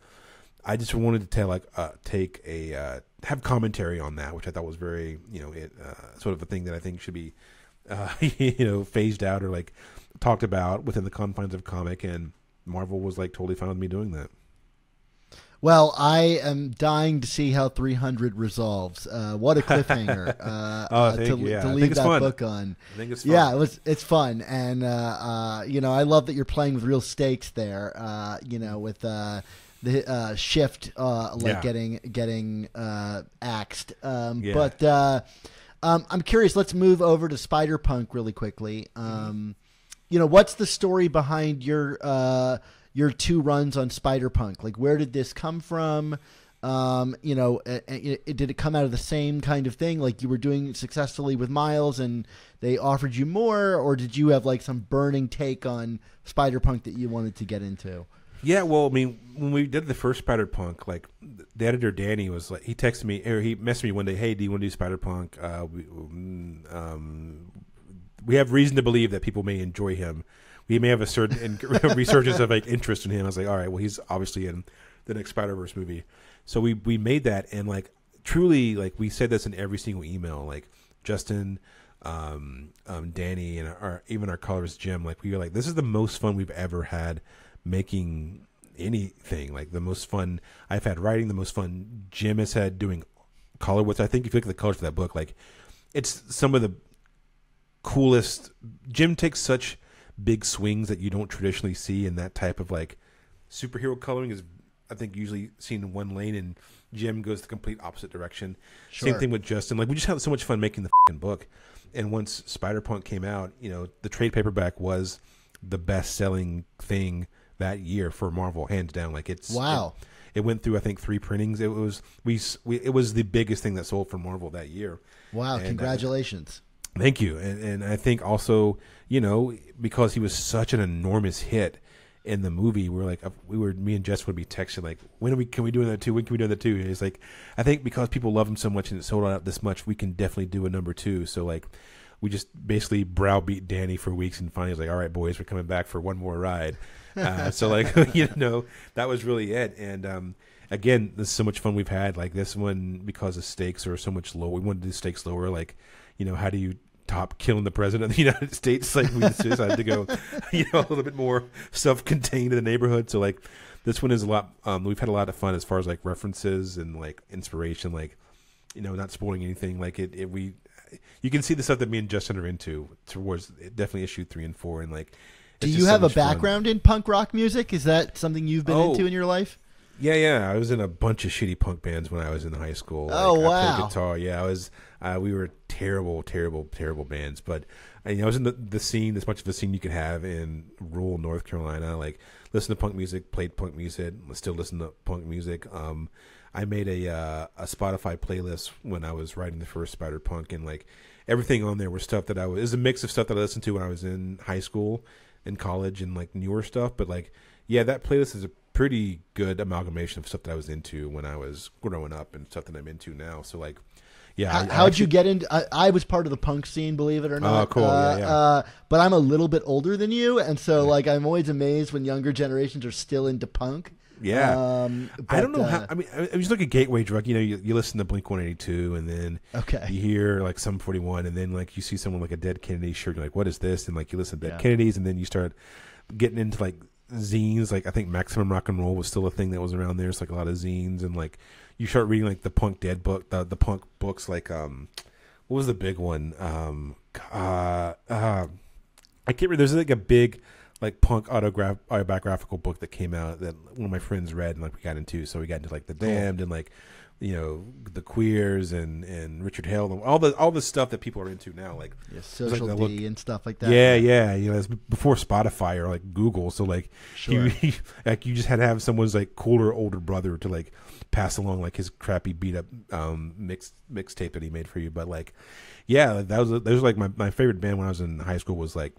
i just wanted to tell like uh take a uh have commentary on that which i thought was very you know it uh sort of a thing that i think should be uh, you know phased out or like talked about within the confines of comic, and Marvel was like totally fine with me doing that. Well, I am dying to see how 300 resolves. Uh, what a cliffhanger uh, Oh, uh, thank to, you. Yeah, to leave that fun. book on. I think it's fun. Yeah, it was. It's fun, and uh, uh, you know, I love that you're playing with real stakes there. Uh, you know, with uh, the uh, shift, uh, like Yeah. getting getting uh, axed. Um, Yeah. But uh, um, I'm curious. Let's move over to Spider Punk really quickly. Um, You know, what's the story behind your uh, your two runs on Spider Punk? Like, where did this come from? Um, you know, uh, uh, did it come out of the same kind of thing? Like you were doing successfully with Miles, and they offered you more, or did you have like some burning take on Spider Punk that you wanted to get into? Yeah, well, I mean, when we did the first Spider Punk, like the editor Danny was like, he texted me or he messaged me one day, "Hey, do you want to do Spider Punk? Uh, we, um, we have reason to believe that people may enjoy him. We may have a certain in- resurgence of like interest in him." I was like, "All right, well, he's obviously in the next Spider Verse movie." So we we made that, and like truly, like we said this in every single email, like Justin. Um, um, Danny and our even our colorist Jim, like we were like, this is the most fun we've ever had making anything. Like the most fun I've had writing, the most fun Jim has had doing color. Which I think if you look at the colors for that book, like it's some of the coolest. Jim takes such big swings that you don't traditionally see in that type of like superhero coloring is I think usually seen in one lane and Jim goes the complete opposite direction. Same thing with Justin. Like we just had so much fun making the fing book. And once Spider Punk came out, you know, the trade paperback was the best selling thing that year for Marvel, hands down. Like it's Wow. It, it went through I think three printings. It was we, we it was the biggest thing that sold for Marvel that year. Wow! And, uh, congratulations. Thank you, and and I think also you know because he was such an enormous hit in the movie, we were like uh, we were me and Jess would be texting like when are we can we do another two? When can we do another two? And it's like I think because people love him so much and it sold out this much, we can definitely do a number two. So like we just basically browbeat Danny for weeks and finally was like all right boys we're coming back for one more ride. Uh, so like you know that was really it and. um Again, this is so much fun we've had. Like this one, because the stakes are so much lower. We wanted to do stakes lower. Like, you know, how do you top killing the president of the United States. Like we just decided to go, you know, a little bit more self-contained in the neighborhood. So like this one is a lot. Um, we've had a lot of fun as far as like references and like inspiration. Like you know, not spoiling anything. Like it, it we, you can see the stuff that me and Justin are into towards definitely issue three and four. And like, Do you just so have a much fun. background in punk rock music? Is that something you've been Oh. into in your life? Yeah, yeah. I was in a bunch of shitty punk bands when I was in high school. Oh, Like, I wow. played guitar. Yeah, I was. Uh, we were terrible, terrible, terrible bands. But I, I was in the, the scene, as much of a scene you could have in rural North Carolina. Like listen to punk music, played punk music, still listen to punk music. Um, I made a uh, a Spotify playlist when I was writing the first Spider Punk, and like everything on there was stuff that I was. It was a mix of stuff that I listened to when I was in high school and college, and like newer stuff. But like, yeah, that playlist is a pretty good amalgamation of stuff that I was into when I was growing up and stuff that I'm into now. So like, yeah, How, I- I how'd you get into? I, I was part of the punk scene, believe it or not. Oh, cool. Uh, Yeah, yeah. Uh, but I'm a little bit older than you, and so like I'm always amazed when younger generations are still into punk. Yeah. Um, I don't know uh, how. I mean, I, I just look at Gateway Drug. You know, you, you listen to Blink One Eighty Two, and then Okay. you hear like Sum Forty One, and then like you see someone like a Dead Kennedy shirt. You're like, what is this? And like you listen to Dead Yeah. Kennedys, and then you start getting into like zines. Like I think Maximum Rock and Roll was still a thing that was around there. It's like a lot of zines, and like you start reading like the Punk Dead book, the the punk books. Like um, what was the big one? Um, uh, uh, I can't remember. There's like a big like punk autograph autobiographical book that came out that one of my friends read and like we got into. So we got into like the Damned and like you know the Queers and and Richard Hell and all the all the stuff that people are into now. Like yeah, social that D look- and stuff like that. yeah, yeah, you know, it's before Spotify or like Google. So like, Sure. you, like you just had to have someone's like cooler older brother to like pass along like his crappy beat up um mix mixtape that he made for you. But like, yeah, that was was like my my favorite band when I was in high school was like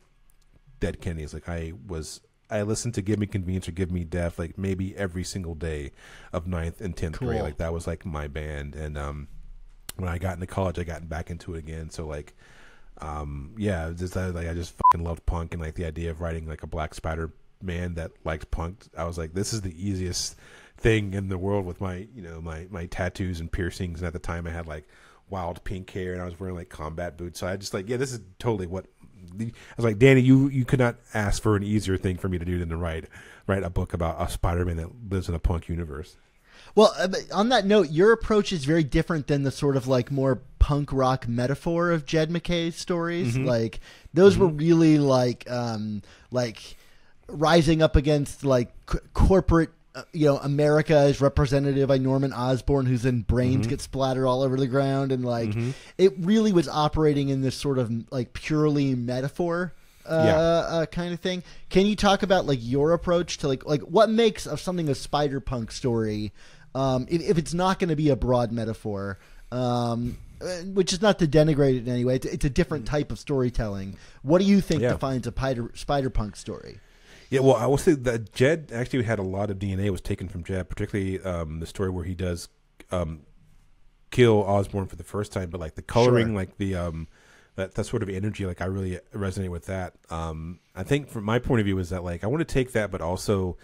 Dead Kennedys. Like I was. I listened to Give Me Convenience or Give Me Death like maybe every single day of ninth and tenth grade. Like that was like my band. And um, when I got into college, I got back into it again. So like, um yeah just that, like i just fucking loved punk and like the idea of writing like a black spider man that likes punk i was like this is the easiest thing in the world with my you know my my tattoos and piercings and at the time i had like wild pink hair and I was wearing like combat boots. So I just like, yeah, this is totally what I was like, Danny, you you could not ask for an easier thing for me to do than to write write a book about a Spider-Man that lives in a punk universe. Well, uh, on that note, your approach is very different than the sort of like more punk rock metaphor of Jed MacKay's stories. Like those were really like um like rising up against like c- corporate uh, you know America is represented by Norman Osborn who's in brains get splattered all over the ground and like it really was operating in this sort of like purely metaphor uh, Yeah. uh, kind of thing. Can you talk about like your approach to like like what makes of something a spider punk story, um, if, if it's not going to be a broad metaphor, um, uh, which is not to denigrate it in any way. It's, it's a different type of storytelling. What do you think Yeah. defines a spider spider punk story? Yeah, well, I will say that Jed actually had a lot of DNA was taken from Jed, particularly um, the story where he does um, kill Osborn for the first time, but like the coloring, Sure. like the um, that that sort of energy, like I really resonate with that. Um, I think from my point of view is that like I want to take that, but also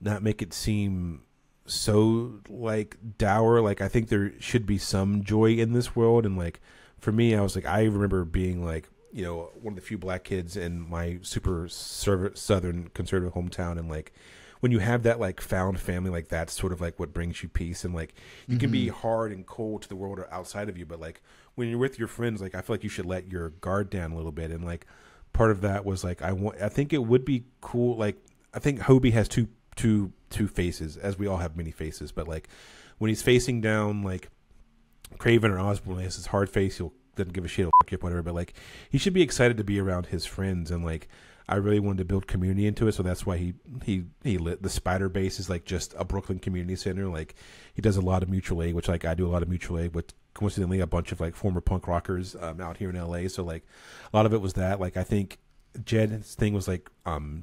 not make it seem so like dour. Like I think there should be some joy in this world, and like for me, I was like I remember being like you know one of the few black kids in my super southern conservative hometown, and like when you have that like found family, like that's sort of like what brings you peace, and like you can be mm-hmm. hard and cold to the world or outside of you, but like when you're with your friends, like I feel like you should let your guard down a little bit, and like part of that was like I want I think it would be cool like I think Hobie has two two two faces as we all have many faces. But like when he's facing down like Kraven or Osborn, he has his hard face he'll doesn't give a shit up whatever but like he should be excited to be around his friends and like I really wanted to build community into it so that's why he he he lit the spider base is like just a Brooklyn community center like he does a lot of mutual aid which like I do a lot of mutual aid with coincidentally a bunch of like former punk rockers um, out here in LA so like a lot of it was that like I think Jed's thing was like um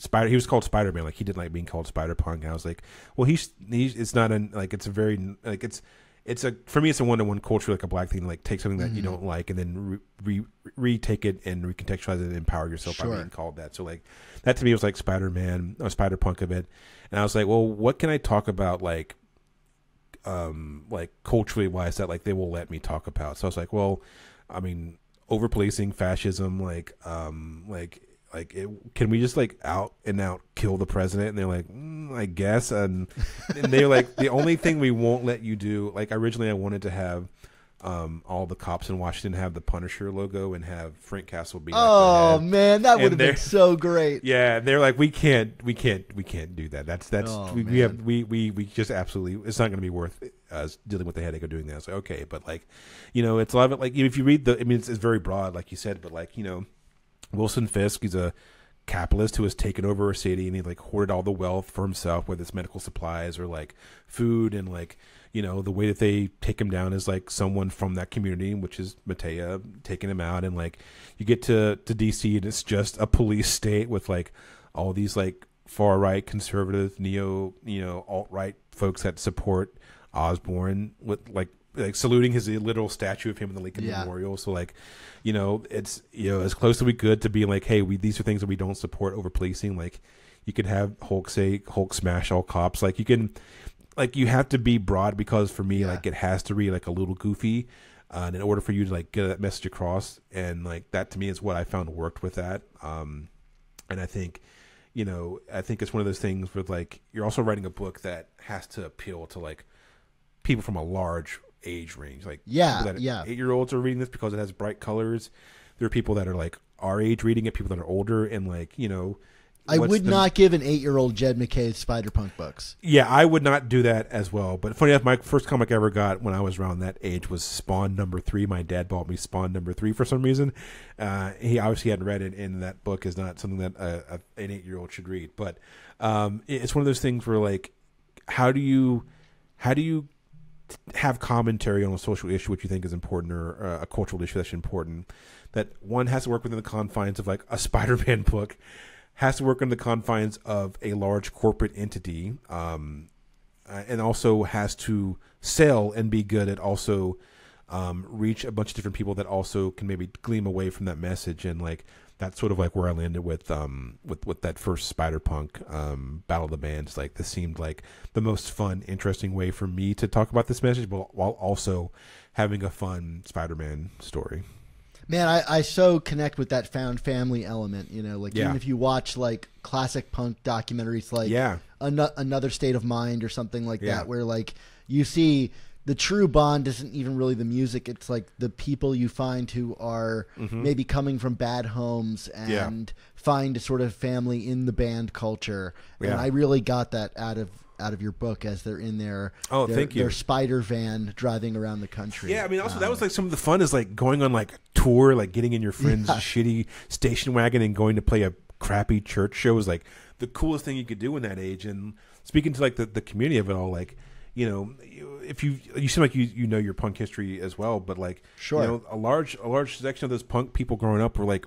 Spider. He was called Spider Man. Like he didn't like being called Spider Punk. I was like, well, he's he's. It's not an like. It's a very like it's. It's a for me. It's a one to one culture, like a black thing. Like take something that you don't like and then re, re retake it and recontextualize it and empower yourself Sure. by being called that. So like that to me was like Spider Man, or Spider Punk of it. And I was like, well, what can I talk about like um like culturally wise that like they will let me talk about so i was like well i mean over policing fascism like um like like it, can we just like out and out kill the president and they're like mm, i guess and, and they're like the only thing we won't let you do like originally i wanted to have um all the cops in washington have the punisher logo and have frank castle be Oh man, that would have been so great. Yeah, they're like, we can't, we can't, we can't do that. That's that's Oh, we, we have we, we we just absolutely. It's not going to be worth us dealing with the headache of doing that. So okay, but like, you know, it's a lot of it. Like if you read the, I mean, it's, it's very broad, like you said, but like you know, Wilson Fisk, he's a capitalist who has taken over a city and he like hoarded all the wealth for himself, whether it's medical supplies or like food and like you know the way that they take him down is like someone from that community, which is Matea, taking him out. And like you get to to DC and it's just a police state with like all these like far right conservative neo you know alt right folks that support Osborn with like like saluting his literal statue of him in the Lincoln Yeah. Memorial. So like, you know, it's you know as close as we could to being like, hey, we these are things that we don't support over policing. Like, you could have Hulk say Hulk smash all cops. Like you can, like you have to be broad because for me, Yeah. like it has to be like a little goofy. Uh, and in order for you to like get that message across, and like that to me is what I found worked with that. Um, and I think, you know, I think it's one of those things with like you're also writing a book that has to appeal to like people from a large age range. Like Yeah, yeah. eight year olds are reading this because it has bright colors. There are people that are like our age reading it, people that are older, and like you know, I would the- not give an eight-year-old Jed MacKay Spider Punk books. Yeah, I would not do that as well. But funny enough, my first comic I ever got when I was around that age was Spawn number three. My dad bought me Spawn number three for some reason. Uh, he obviously hadn't read it, and that book is not something that a, a, an eight year old should read. But um, it's one of those things where like, how do you, how do you have commentary on a social issue which you think is important or uh, a cultural issue that's important? That one has to work within the confines of like a Spider-Man book, has to work in the confines of a large corporate entity. Um, uh, and also has to sell and be good at also um, reach a bunch of different people that also can maybe gleam away from that message and like that's sort of like where I landed with um with with that first Spider Punk um Battle of the Bands like this seemed like the most fun interesting way for me to talk about this message but while also having a fun Spider-Man story. Man, I, I so connect with that found family element. You know, like Yeah. even if you watch like classic punk documentaries, like Yeah. Ano- another state of mind or something like Yeah. that, where like you see the true bond isn't even really the music; it's like the people you find who are maybe coming from bad homes Mm-hmm. Yeah. and find a sort of family in the band culture. And Yeah. I really got that out of out of your book as they're in their Oh, their, thank you. their spider van driving around the country. Yeah, I mean, also that Um, was like some of the fun is like going on like a tour, like getting in your friend's Yeah. shitty station wagon and going to play a crappy church show was like the coolest thing you could do in that age. And speaking to like the, the community of it all, like you know, if you you seem like you you know your punk history as well, but like Sure. you know, a large a large section of those punk people growing up were like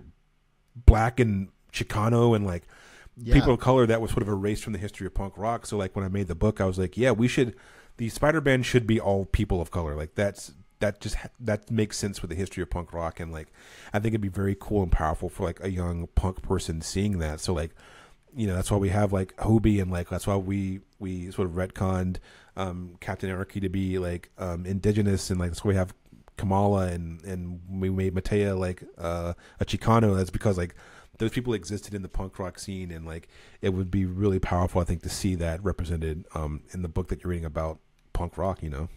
black and Chicano and like Yeah. people of color that was sort of erased from the history of punk rock. So like when I made the book, I was like, yeah, we should the Spider Band should be all people of color. Like that's that just that makes sense with the history of punk rock and like I think it'd be very cool and powerful for like a young punk person seeing that. So like you know that's why we have like Hobie and like that's why we we sort of retconned um, Captain Anarchy to be like um, indigenous and like that's why we have Kamala and and we made Matea like uh, a Chicano. That's because like those people existed in the punk rock scene and like it would be really powerful I think to see that represented um, in the book that you're reading about punk rock. You know.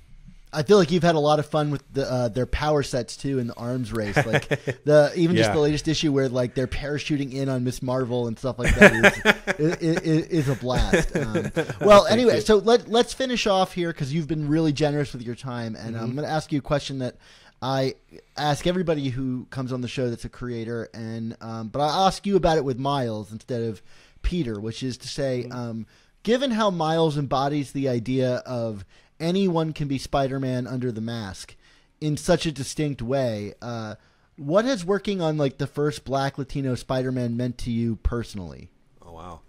I feel like you've had a lot of fun with the, uh, their power sets too in the arms race, like the even just the latest issue where like they're parachuting in on Miss Marvel and stuff like that is, is, is, is a blast. Um, well, anyway, so let let's finish off here because you've been really generous with your time, and I'm going to ask you a question that I ask everybody who comes on the show that's a creator, and um, but I ask you about it with Miles instead of Peter, which is to say, um, given how Miles embodies the idea of anyone can be Spider-Man under the mask in such a distinct way, uh, what has working on like the first Black Latino Spider-Man meant to you personally? Oh wow,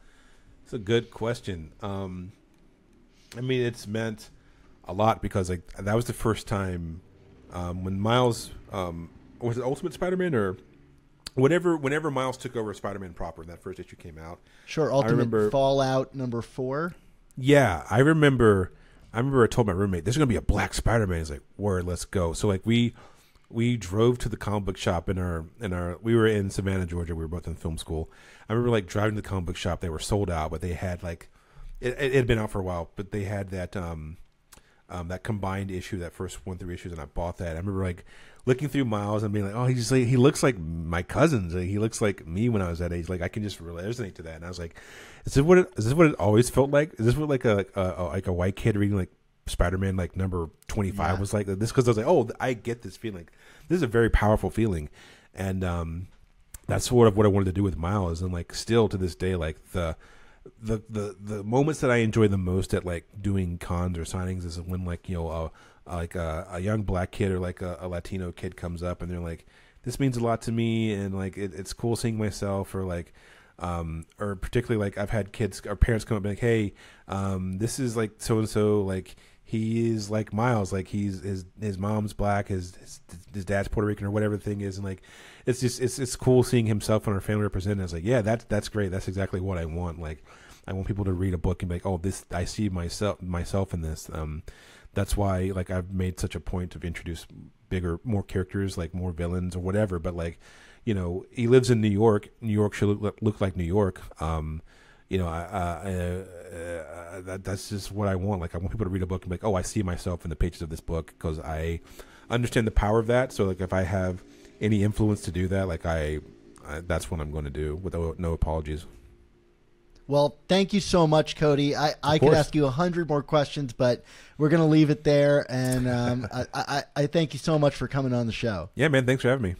it's a good question. Um, I mean, it's meant a lot because like that was the first time um, when Miles um, was it Ultimate Spider-Man or whatever. Whenever Miles took over Spider-Man proper, that first issue came out. Sure, Ultimate remember- Fallout number four. Yeah, I remember. I remember I told my roommate, "There's gonna be a Black Spider-Man." He's like, "Word, let's go." So like we we drove to the comic book shop in our in our we were in Savannah, Georgia. We were both in film school. I remember like driving to the comic book shop. They were sold out, but they had like it, it had been out for a while, but they had that um um that combined issue, that first one through issues, and I bought that. I remember like looking through Miles and being like, "Oh, he's like he looks like my cousins. Like, he looks like me when I was that age. Like I can just resonate to that." And I was like, "Is this what it, is this what it always felt like? Is this what like a, a, a like a white kid reading like Spider-Man like number 25 Yeah. was like this because I was like, "Oh, I get this feeling. Like, this is a very powerful feeling." And um that's sort of what I wanted to do with Miles and like still to this day like the the the the moments that I enjoy the most at like doing cons or signings is when like you know a like a, a young black kid or like a, a Latino kid comes up and they're like this means a lot to me and like it, it's cool seeing myself or like um or particularly like I've had kids or parents come up and be like hey um this is like so and so like he is like Miles like he's his his mom's black his, his his dad's Puerto Rican or whatever the thing is and like it's just it's it's cool seeing himself and our family represented. It's like, yeah, that's that's great. That's exactly what I want. Like, I want people to read a book and be like, oh, this I see myself myself in this. Um, that's why like I've made such a point of introduce bigger, more characters, like more villains or whatever. But like, you know, he lives in New York. New York should look, look like New York. Um, you know, I, I, uh, that, that's just what I want. Like, I want people to read a book and be like, oh, I see myself in the pages of this book because I understand the power of that. So, like, if I have any influence to do that, like, I, I that's what I'm going to do with no apologies. Well, thank you so much, Cody. I, I could ask you a hundred more questions, but we're going to leave it there. And um, I, I, I thank you so much for coming on the show. Yeah, man. Thanks for having me.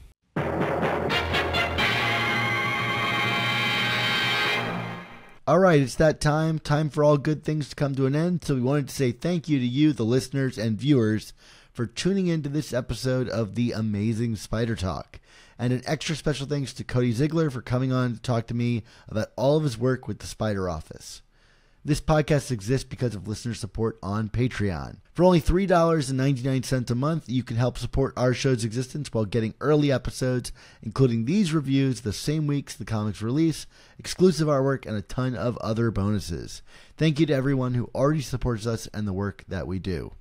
All right, it's that time. Time for all good things to come to an end. So we wanted to say thank you to you, the listeners and viewers, for tuning in to this episode of the Amazing Spider Talk. And an extra special thanks to Cody Ziglar for coming on to talk to me about all of his work with the Spider Office. This podcast exists because of listener support on Patreon. For only $3.99 a month, you can help support our show's existence while getting early episodes, including these reviews the same weeks the comics release, exclusive artwork, and a ton of other bonuses. Thank you to everyone who already supports us and the work that we do.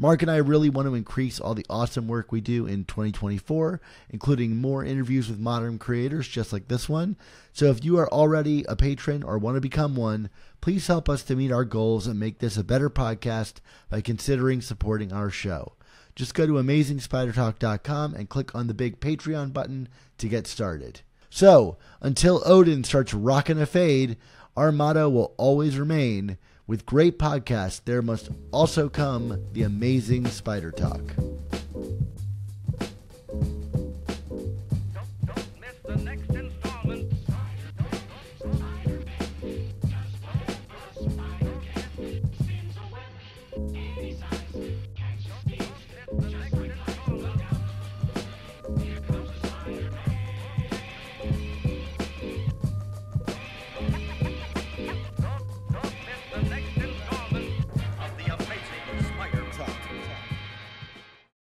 Mark and I really want to increase all the awesome work we do in 2024, including more interviews with modern creators just like this one. So if you are already a patron or want to become one, please help us to meet our goals and make this a better podcast by considering supporting our show. Just go to amazingspidertalk.com and click on the big Patreon button to get started. So, until Odin starts rocking a fade, our motto will always remain with great podcasts, there must also come the amazing Spider Talk.